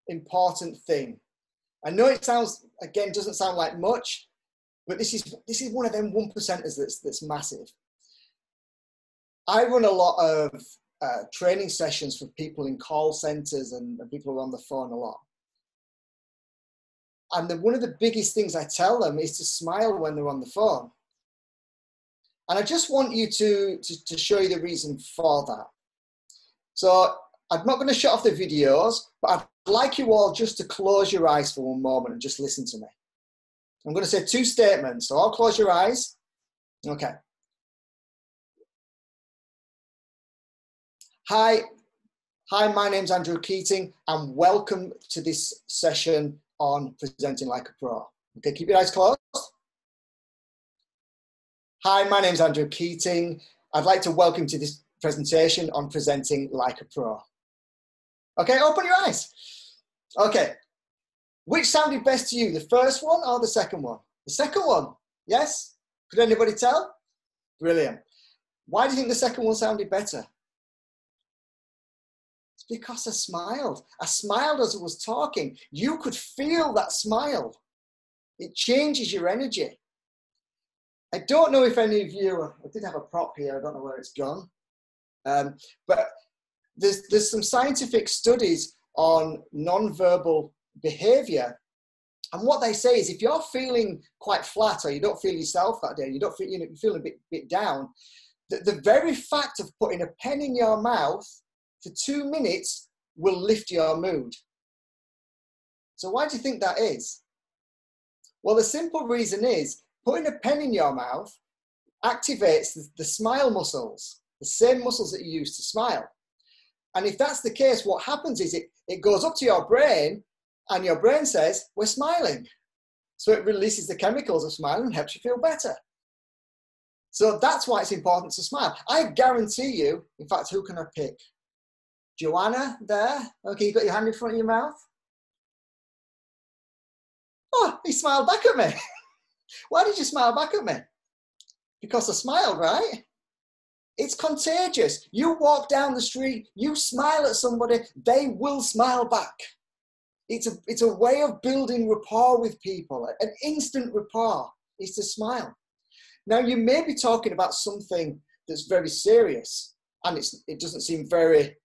important thing. I know it sounds again doesn't sound like much, but this is this is one of them one percenters that's that's massive. I run a lot of uh, training sessions for people in call centers and, and people who are on the phone a lot. And the, one of the biggest things I tell them is to smile when they're on the phone. And I just want you to, to, to show you the reason for that. So I'm not going to shut off the videos, but I'd like you all just to close your eyes for one moment and just listen to me. I'm going to say two statements, so I'll close your eyes. Okay. Hi, hi, my name's Andrew Keating, and welcome to this session on presenting like a pro. Okay, keep your eyes closed. Hi, my name's Andrew Keating. I'd like to welcome to this presentation on presenting like a Pro. Okay, open your eyes. Okay, which sounded best to you, the first one or the second one? The second one, yes? Could anybody tell? Brilliant. Why do you think the second one sounded better? Because I smiled. I smiled as I was talking. You could feel that smile. It changes your energy. I don't know if any of you, I did have a prop here, I don't know where it's gone. Um, but there's, there's some scientific studies on non-verbal behavior. And what they say is if you're feeling quite flat or you don't feel yourself that day, you don't feel, you know, you feel a bit, bit down, the, the very fact of putting a pen in your mouth for two minutes will lift your mood. So why do you think that is? Well, the simple reason is putting a pen in your mouth activates the, the smile muscles, the same muscles that you use to smile. And if that's the case, what happens is it, it goes up to your brain and your brain says, We're smiling. So it releases the chemicals of smiling and helps you feel better. So that's why it's important to smile. I guarantee you, in fact, who can I pick? Joanna there. Okay, you got your hand in front of your mouth. Oh, he smiled back at me. Why did you smile back at me? Because I smiled, right? It's contagious. You walk down the street, you smile at somebody, they will smile back. It's a, it's a way of building rapport with people. An instant rapport is to smile. Now, you may be talking about something that's very serious and it's, it doesn't seem very,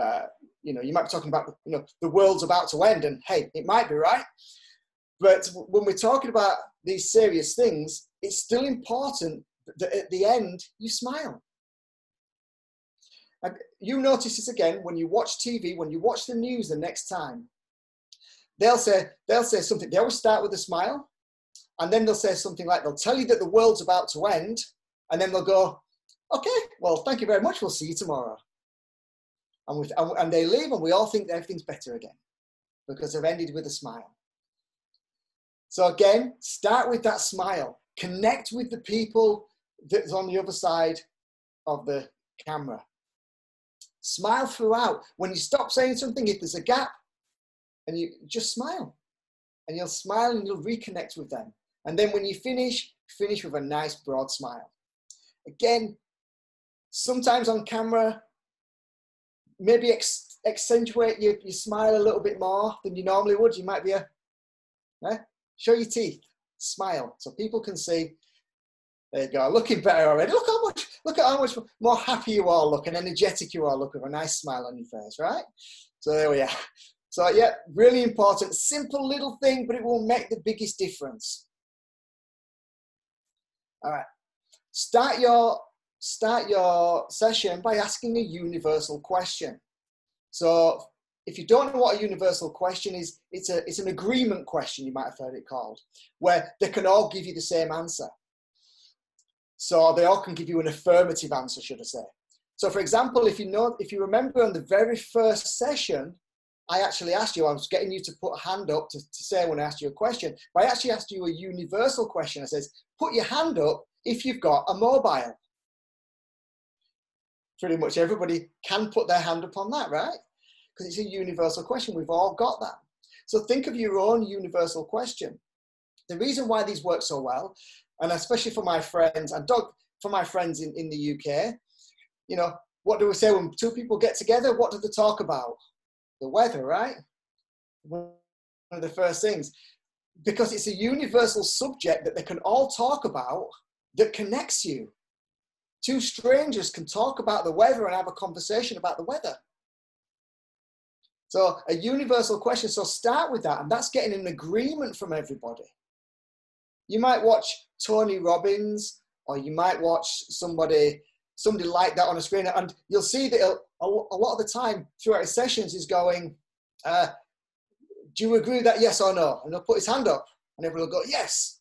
uh, you know, you might be talking about, you know, the world's about to end and hey, it might be right. But when we're talking about these serious things, it's still important that at the end you smile. And you notice this again when you watch TV, when you watch the news the next time. They'll say, they'll say something, they always start with a smile, and then they'll say something like, they'll tell you that the world's about to end, and then they'll go, okay, well, thank you very much, we'll see you tomorrow. And, with, and they leave, and we all think everything's better again because they've ended with a smile. So again, start with that smile. Connect with the people that's on the other side of the camera. Smile throughout. When you stop saying something, if there's a gap, and you just smile. And you'll smile and you'll reconnect with them. And then when you finish, finish with a nice broad smile. Again, sometimes on camera, maybe ex- accentuate your, your smile a little bit more than you normally would. You might be a, eh? Show your teeth. Smile so people can see. There you go. Looking better already. Look how much. Look at how much more happy you are looking, energetic you are looking, with a nice smile on your face, right? So there we are. So yeah, really important. Simple little thing, but it will make the biggest difference. All right. Start your start your session by asking a universal question. So if you don't know what a universal question is, it's, a, it's an agreement question, you might have heard it called, where they can all give you the same answer. So they all can give you an affirmative answer, should I say. So for example, if you know, if you remember on the very first session, I actually asked you, I was getting you to put a hand up to, to say when I asked you a question, but I actually asked you a universal question. I says, put your hand up if you've got a mobile. Pretty much everybody can put their hand upon that, right? because it's a universal question. We've all got that. So think of your own universal question. The reason why these work so well, and especially for my friends, and Doug, for my friends in, in the UK, you know, what do we say when two people get together? What do they talk about? The weather, right? One of the first things. Because it's a universal subject that they can all talk about that connects you. Two strangers can talk about the weather and have a conversation about the weather. So a universal question. So start with that, and that's getting an agreement from everybody. You might watch Tony Robbins, or you might watch somebody somebody like that on a screen, and you'll see that a, lot of the time throughout his sessions he's going, uh, "Do you agree with that? Yes or no?" And he'll put his hand up, and everyone will go, "Yes,"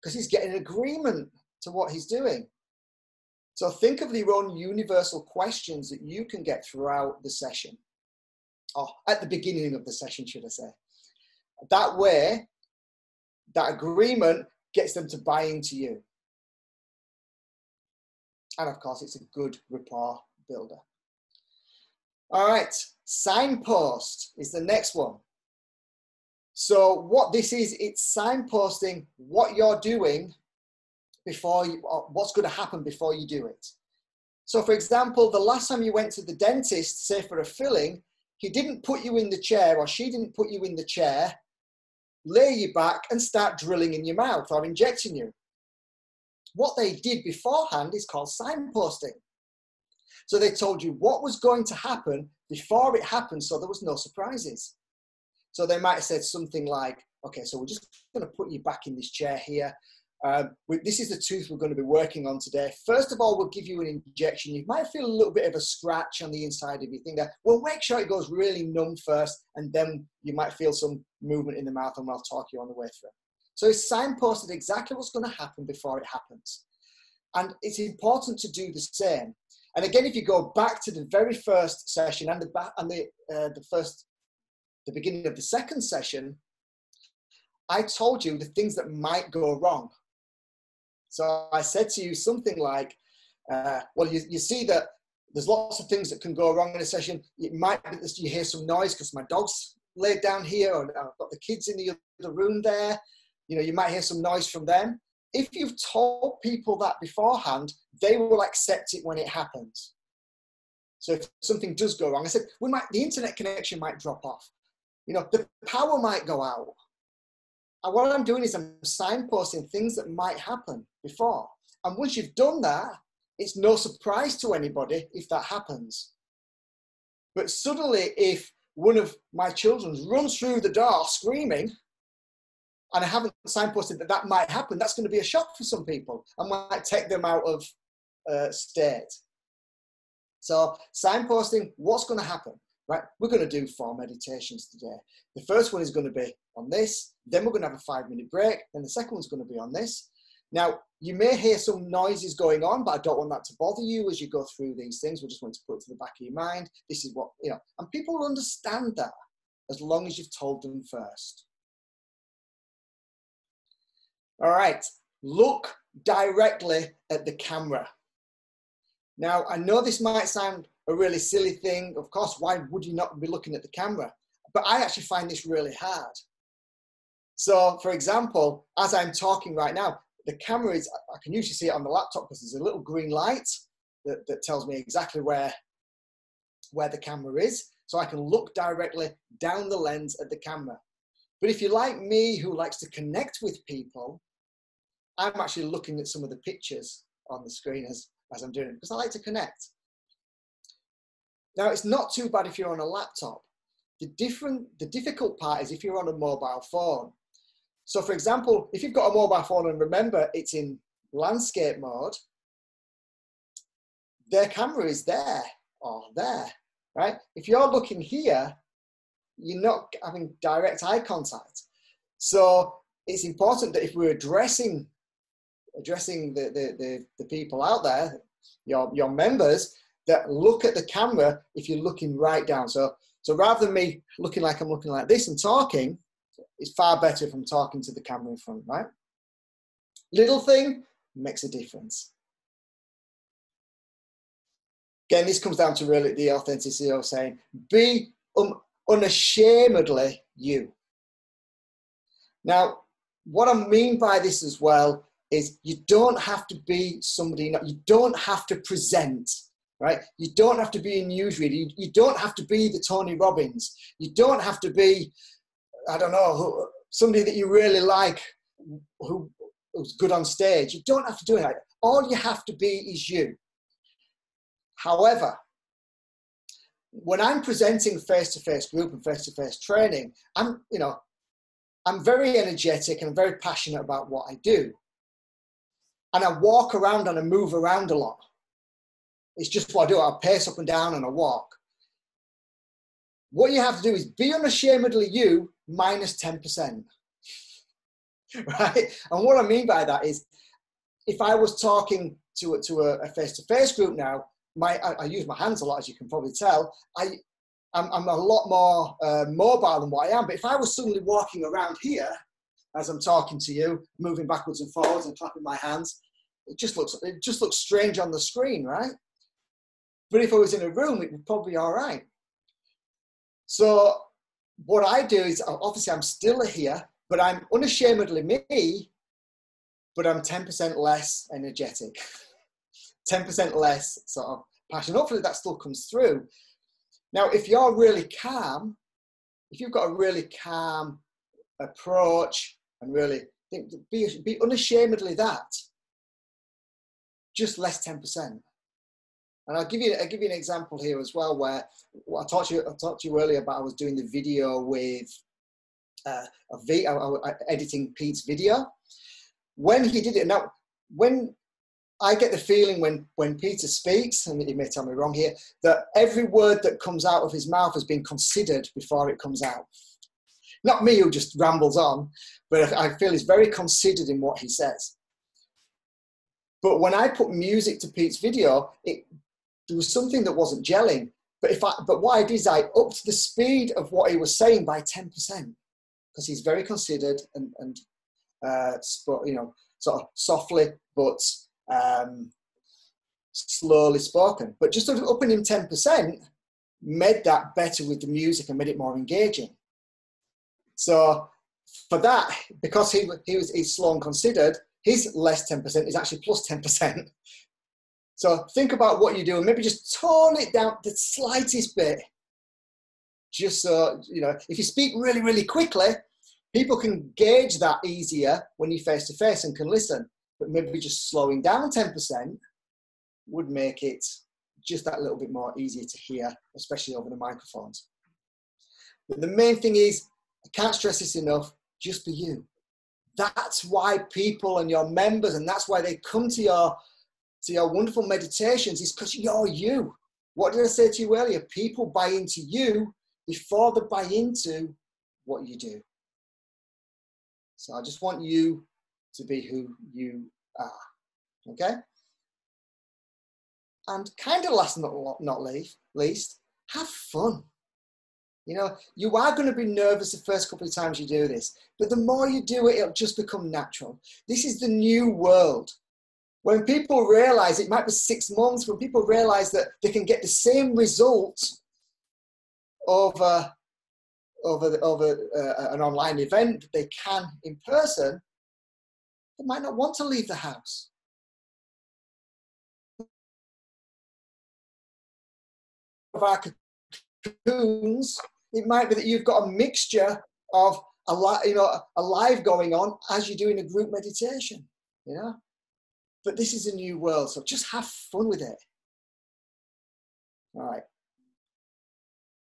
because he's getting an agreement to what he's doing. So think of your own universal questions that you can get throughout the session or at the beginning of the session, should I say. That way, that agreement gets them to buy into you. And of course, it's a good rapport builder. All right, signpost is the next one. So what this is, it's signposting what you're doing before you, uh, what's going to happen before you do it. So for example, the last time you went to the dentist, say for a filling, he didn't put you in the chair or she didn't put you in the chair, lay you back and start drilling in your mouth or injecting you. What they did beforehand is called signposting. So they told you what was going to happen before it happened so there was no surprises. So they might have said something like, okay, so we're just going to put you back in this chair here. Um, this is the tooth we're going to be working on today. First of all, we'll give you an injection. You might feel a little bit of a scratch on the inside of your finger. We'll make sure it goes really numb first, and then you might feel some movement in the mouth, and we'll talk you on the way through. So it's signposted exactly what's going to happen before it happens. And it's important to do the same. And again, if you go back to the very first session and the, and the, uh, the first, the beginning of the second session, I told you the things that might go wrong. So I said to you something like, uh, well, you, you see that there's lots of things that can go wrong in a session. It might be that you hear some noise because my dog's laid down here, or I've got the kids in the other room there. You know, you might hear some noise from them. If you've told people that beforehand, they will accept it when it happens. So if something does go wrong, I said, we might the internet connection might drop off. You know, the power might go out. And what I'm doing is I'm signposting things that might happen before. And once you've done that, it's no surprise to anybody if that happens. But suddenly, if one of my children runs through the door screaming, and I haven't signposted that that might happen, that's going to be a shock for some people and might take them out of uh, state. So, signposting what's going to happen right? We're going to do four meditations today. The first one is going to be on this, then we're going to have a five minute break, then the second one's going to be on this. Now, you may hear some noises going on, but I don't want that to bother you as you go through these things. We just want to put it to the back of your mind. This is what, you know, and people will understand that as long as you've told them first. All right, look directly at the camera. Now, I know this might sound a really silly thing. Of course, why would you not be looking at the camera? But I actually find this really hard. So, for example, as I'm talking right now, the camera is, I can usually see it on the laptop because there's a little green light that, that tells me exactly where, where the camera is. So I can look directly down the lens at the camera. But if you're like me who likes to connect with people, I'm actually looking at some of the pictures on the screen as, as I'm doing it because I like to connect. Now, it's not too bad if you're on a laptop. The, different, the difficult part is if you're on a mobile phone. So, for example, if you've got a mobile phone and remember it's in landscape mode, their camera is there or there, right? If you're looking here, you're not having direct eye contact. So it's important that if we're addressing addressing the, the, the, the people out there, your, your members, that look at the camera if you're looking right down. So, so rather than me looking like I'm looking like this and talking, it's far better if I'm talking to the camera in front, right? Little thing makes a difference. Again, this comes down to really the authenticity of saying, be unashamedly you. Now, what I mean by this as well is you don't have to be somebody, you don't have to present right? You don't have to be a newsreader. You, you don't have to be the Tony Robbins. You don't have to be, I don't know, who, somebody that you really like who, who's good on stage. You don't have to do it. All you have to be is you. However, when I'm presenting face-to-face group and face-to-face training, I'm, you know, I'm very energetic and very passionate about what I do. And I walk around and I move around a lot. It's just what I do. I pace up and down and I walk. What you have to do is be unashamedly you minus 10%. right? And what I mean by that is if I was talking to, to a face-to-face group now, my, I, I, use my hands a lot, as you can probably tell. I, I'm, I'm a lot more uh, mobile than what I am. But if I was suddenly walking around here as I'm talking to you, moving backwards and forwards and clapping my hands. It just looks it just looks strange on the screen, right? But if I was in a room, it would probably be all right. So what I do is obviously I'm still here, but I'm unashamedly me, but I'm 10% less energetic, 10% less sort of passion. Hopefully that still comes through. Now, if you're really calm, if you've got a really calm approach and really think, be, be unashamedly that, just less 10%. And I'll give you I'll give you an example here as well, where I talked to you I talked to you earlier about I was doing the video with uh, a v, I, I, editing Pete's video. When he did it, now when I get the feeling when when Peter speaks, and he may tell me wrong here, that every word that comes out of his mouth has been considered before it comes out. Not me who just rambles on, but I feel he's very considered in what he says. But when I put music to Pete's video, it there was something that wasn't gelling. But if I, but what I did is I upped the speed of what he was saying by 10% because he's very considered and, and uh, you know, sort of softly but um, slowly spoken. But just upping him 10% made that better with the music and made it more engaging. So for that, because he, he was he's slow and considered, his less 10% is actually plus 10%. So think about what you do and maybe just tone it down the slightest bit. Just so, you know, if you speak really, really quickly, people can gauge that easier when you're face to face and can listen. But maybe just slowing down 10% would make it just that little bit more easier to hear, especially over the microphones. But the main thing is, I can't stress this enough, just be you. That's why people and your members, and that's why they come to your to your wonderful meditations is because you're you. What did I say to you earlier? People buy into you before they buy into what you do. So I just want you to be who you are. Okay? And kind of last but not least, have fun. You know, you are going to be nervous the first couple of times you do this, but the more you do it, it'll just become natural. This is the new world when people realize it might be six months, when people realize that they can get the same results over over the, over uh, an online event that they can in person, they might not want to leave the house. Of our cocoons, it might be that you've got a mixture of a lot, you know, a live going on as you're doing a group meditation. You know, but this is a new world, so just have fun with it. All right.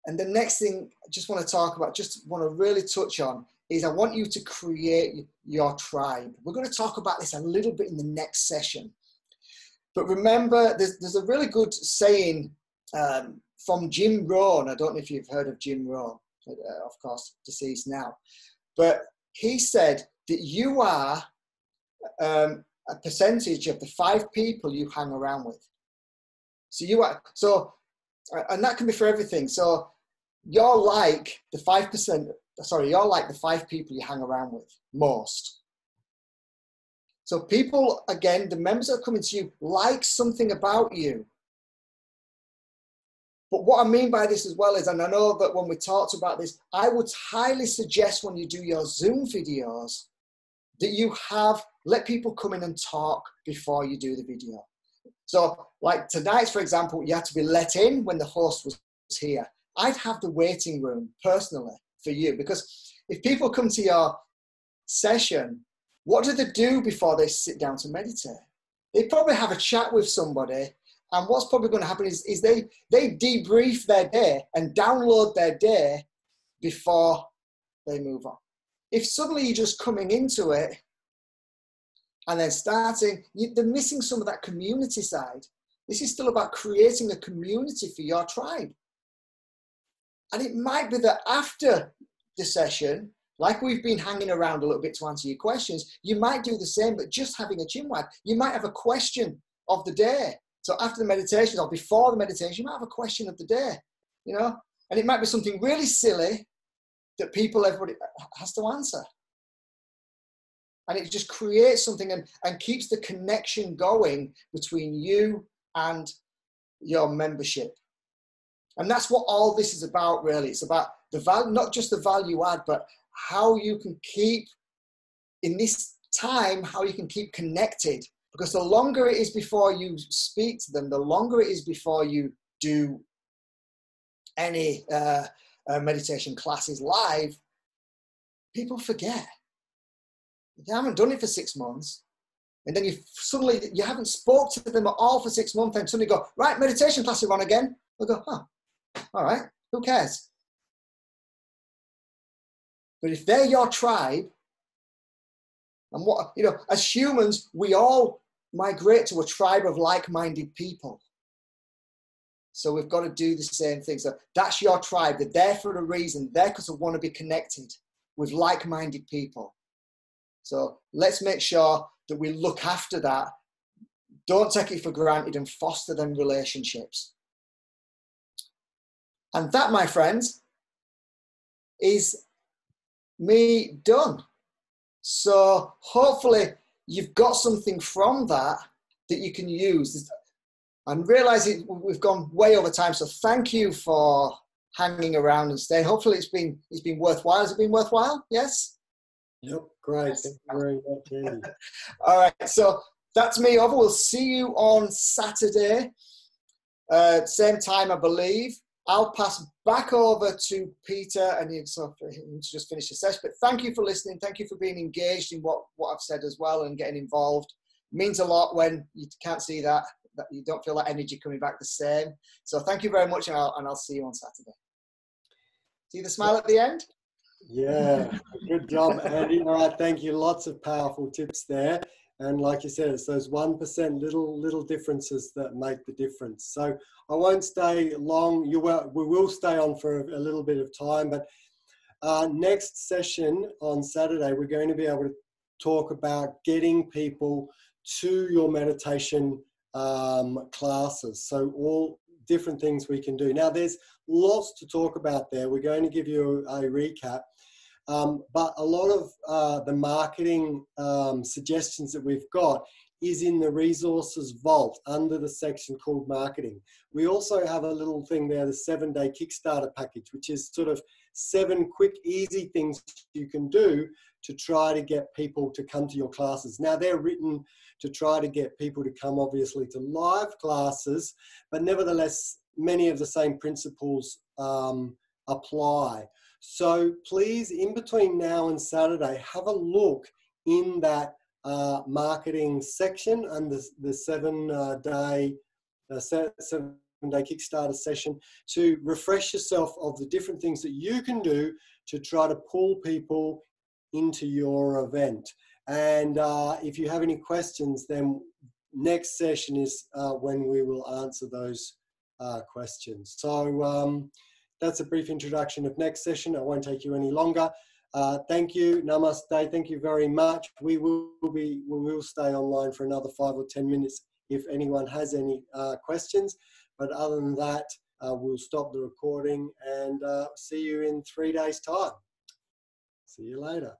And the next thing I just want to talk about, just want to really touch on, is I want you to create your tribe. We're going to talk about this a little bit in the next session. But remember, there's, there's a really good saying um, from Jim Rohn. I don't know if you've heard of Jim Rohn, uh, of course, deceased now. But he said that you are um, a percentage of the five people you hang around with. So you are so, and that can be for everything. So you're like the five percent. Sorry, you're like the five people you hang around with most. So people, again, the members that are coming to you like something about you. But what I mean by this as well is, and I know that when we talked about this, I would highly suggest when you do your Zoom videos that you have let people come in and talk before you do the video. So, like tonight, for example, you had to be let in when the host was here. I'd have the waiting room personally for you because if people come to your session, what do they do before they sit down to meditate? They probably have a chat with somebody, and what's probably going to happen is, is they, they debrief their day and download their day before they move on. If suddenly you're just coming into it and then starting, they're missing some of that community side. This is still about creating a community for your tribe. And it might be that after the session, like we've been hanging around a little bit to answer your questions, you might do the same, but just having a chinwag. You might have a question of the day. So after the meditation or before the meditation, you might have a question of the day, you know, and it might be something really silly that people, everybody has to answer. And it just creates something and, and keeps the connection going between you and your membership. And that's what all this is about, really. It's about the value, not just the value add, but how you can keep in this time, how you can keep connected. Because the longer it is before you speak to them, the longer it is before you do any uh, uh, meditation classes live, people forget. You haven't done it for six months. And then you suddenly, you haven't spoke to them at all for six months and suddenly go, right, meditation class are on again. They'll go, huh, all right, who cares? But if they're your tribe, and what, you know, as humans, we all migrate to a tribe of like minded people. So we've got to do the same thing. So that's your tribe. They're there for a reason. They're because they want to be connected with like minded people. So let's make sure that we look after that. Don't take it for granted and foster them relationships. And that, my friends, is me done. So hopefully you've got something from that that you can use. I'm realizing we've gone way over time, so thank you for hanging around and staying. Hopefully it's been it's been worthwhile. Has it been worthwhile? Yes. Yep, great. Thank you very much, Andy. All right, so that's me over. We'll see you on Saturday, uh, same time, I believe. I'll pass back over to Peter and you so for him to just finish the session. But thank you for listening. Thank you for being engaged in what, what I've said as well and getting involved. It means a lot when you can't see that, that you don't feel that energy coming back the same. So thank you very much and I'll, and I'll see you on Saturday. See the smile at the end? Yeah, good job, Andy. All right, thank you. Lots of powerful tips there. And like you said, it's those 1% little, little differences that make the difference. So I won't stay long. You we will stay on for a, little bit of time, but uh, next session on Saturday, we're going to be able to talk about getting people to your meditation um, classes. So all different things we can do. Now there's lots to talk about there. We're going to give you a recap. Um, but a lot of uh, the marketing um, suggestions that we've got is in the resources vault under the section called marketing. We also have a little thing there, the seven day Kickstarter package, which is sort of seven quick, easy things you can do to try to get people to come to your classes. Now, they're written to try to get people to come, obviously, to live classes, but nevertheless, many of the same principles um, apply. So please, in between now and Saturday, have a look in that uh, marketing section and the, the seven uh, day uh, seven day Kickstarter session to refresh yourself of the different things that you can do to try to pull people into your event. And uh, if you have any questions, then next session is uh, when we will answer those uh, questions. So. Um, that's a brief introduction of next session. I won't take you any longer. Uh, thank you, namaste. Thank you very much. We will be we will stay online for another five or ten minutes if anyone has any uh, questions. But other than that, uh, we'll stop the recording and uh, see you in three days' time. See you later.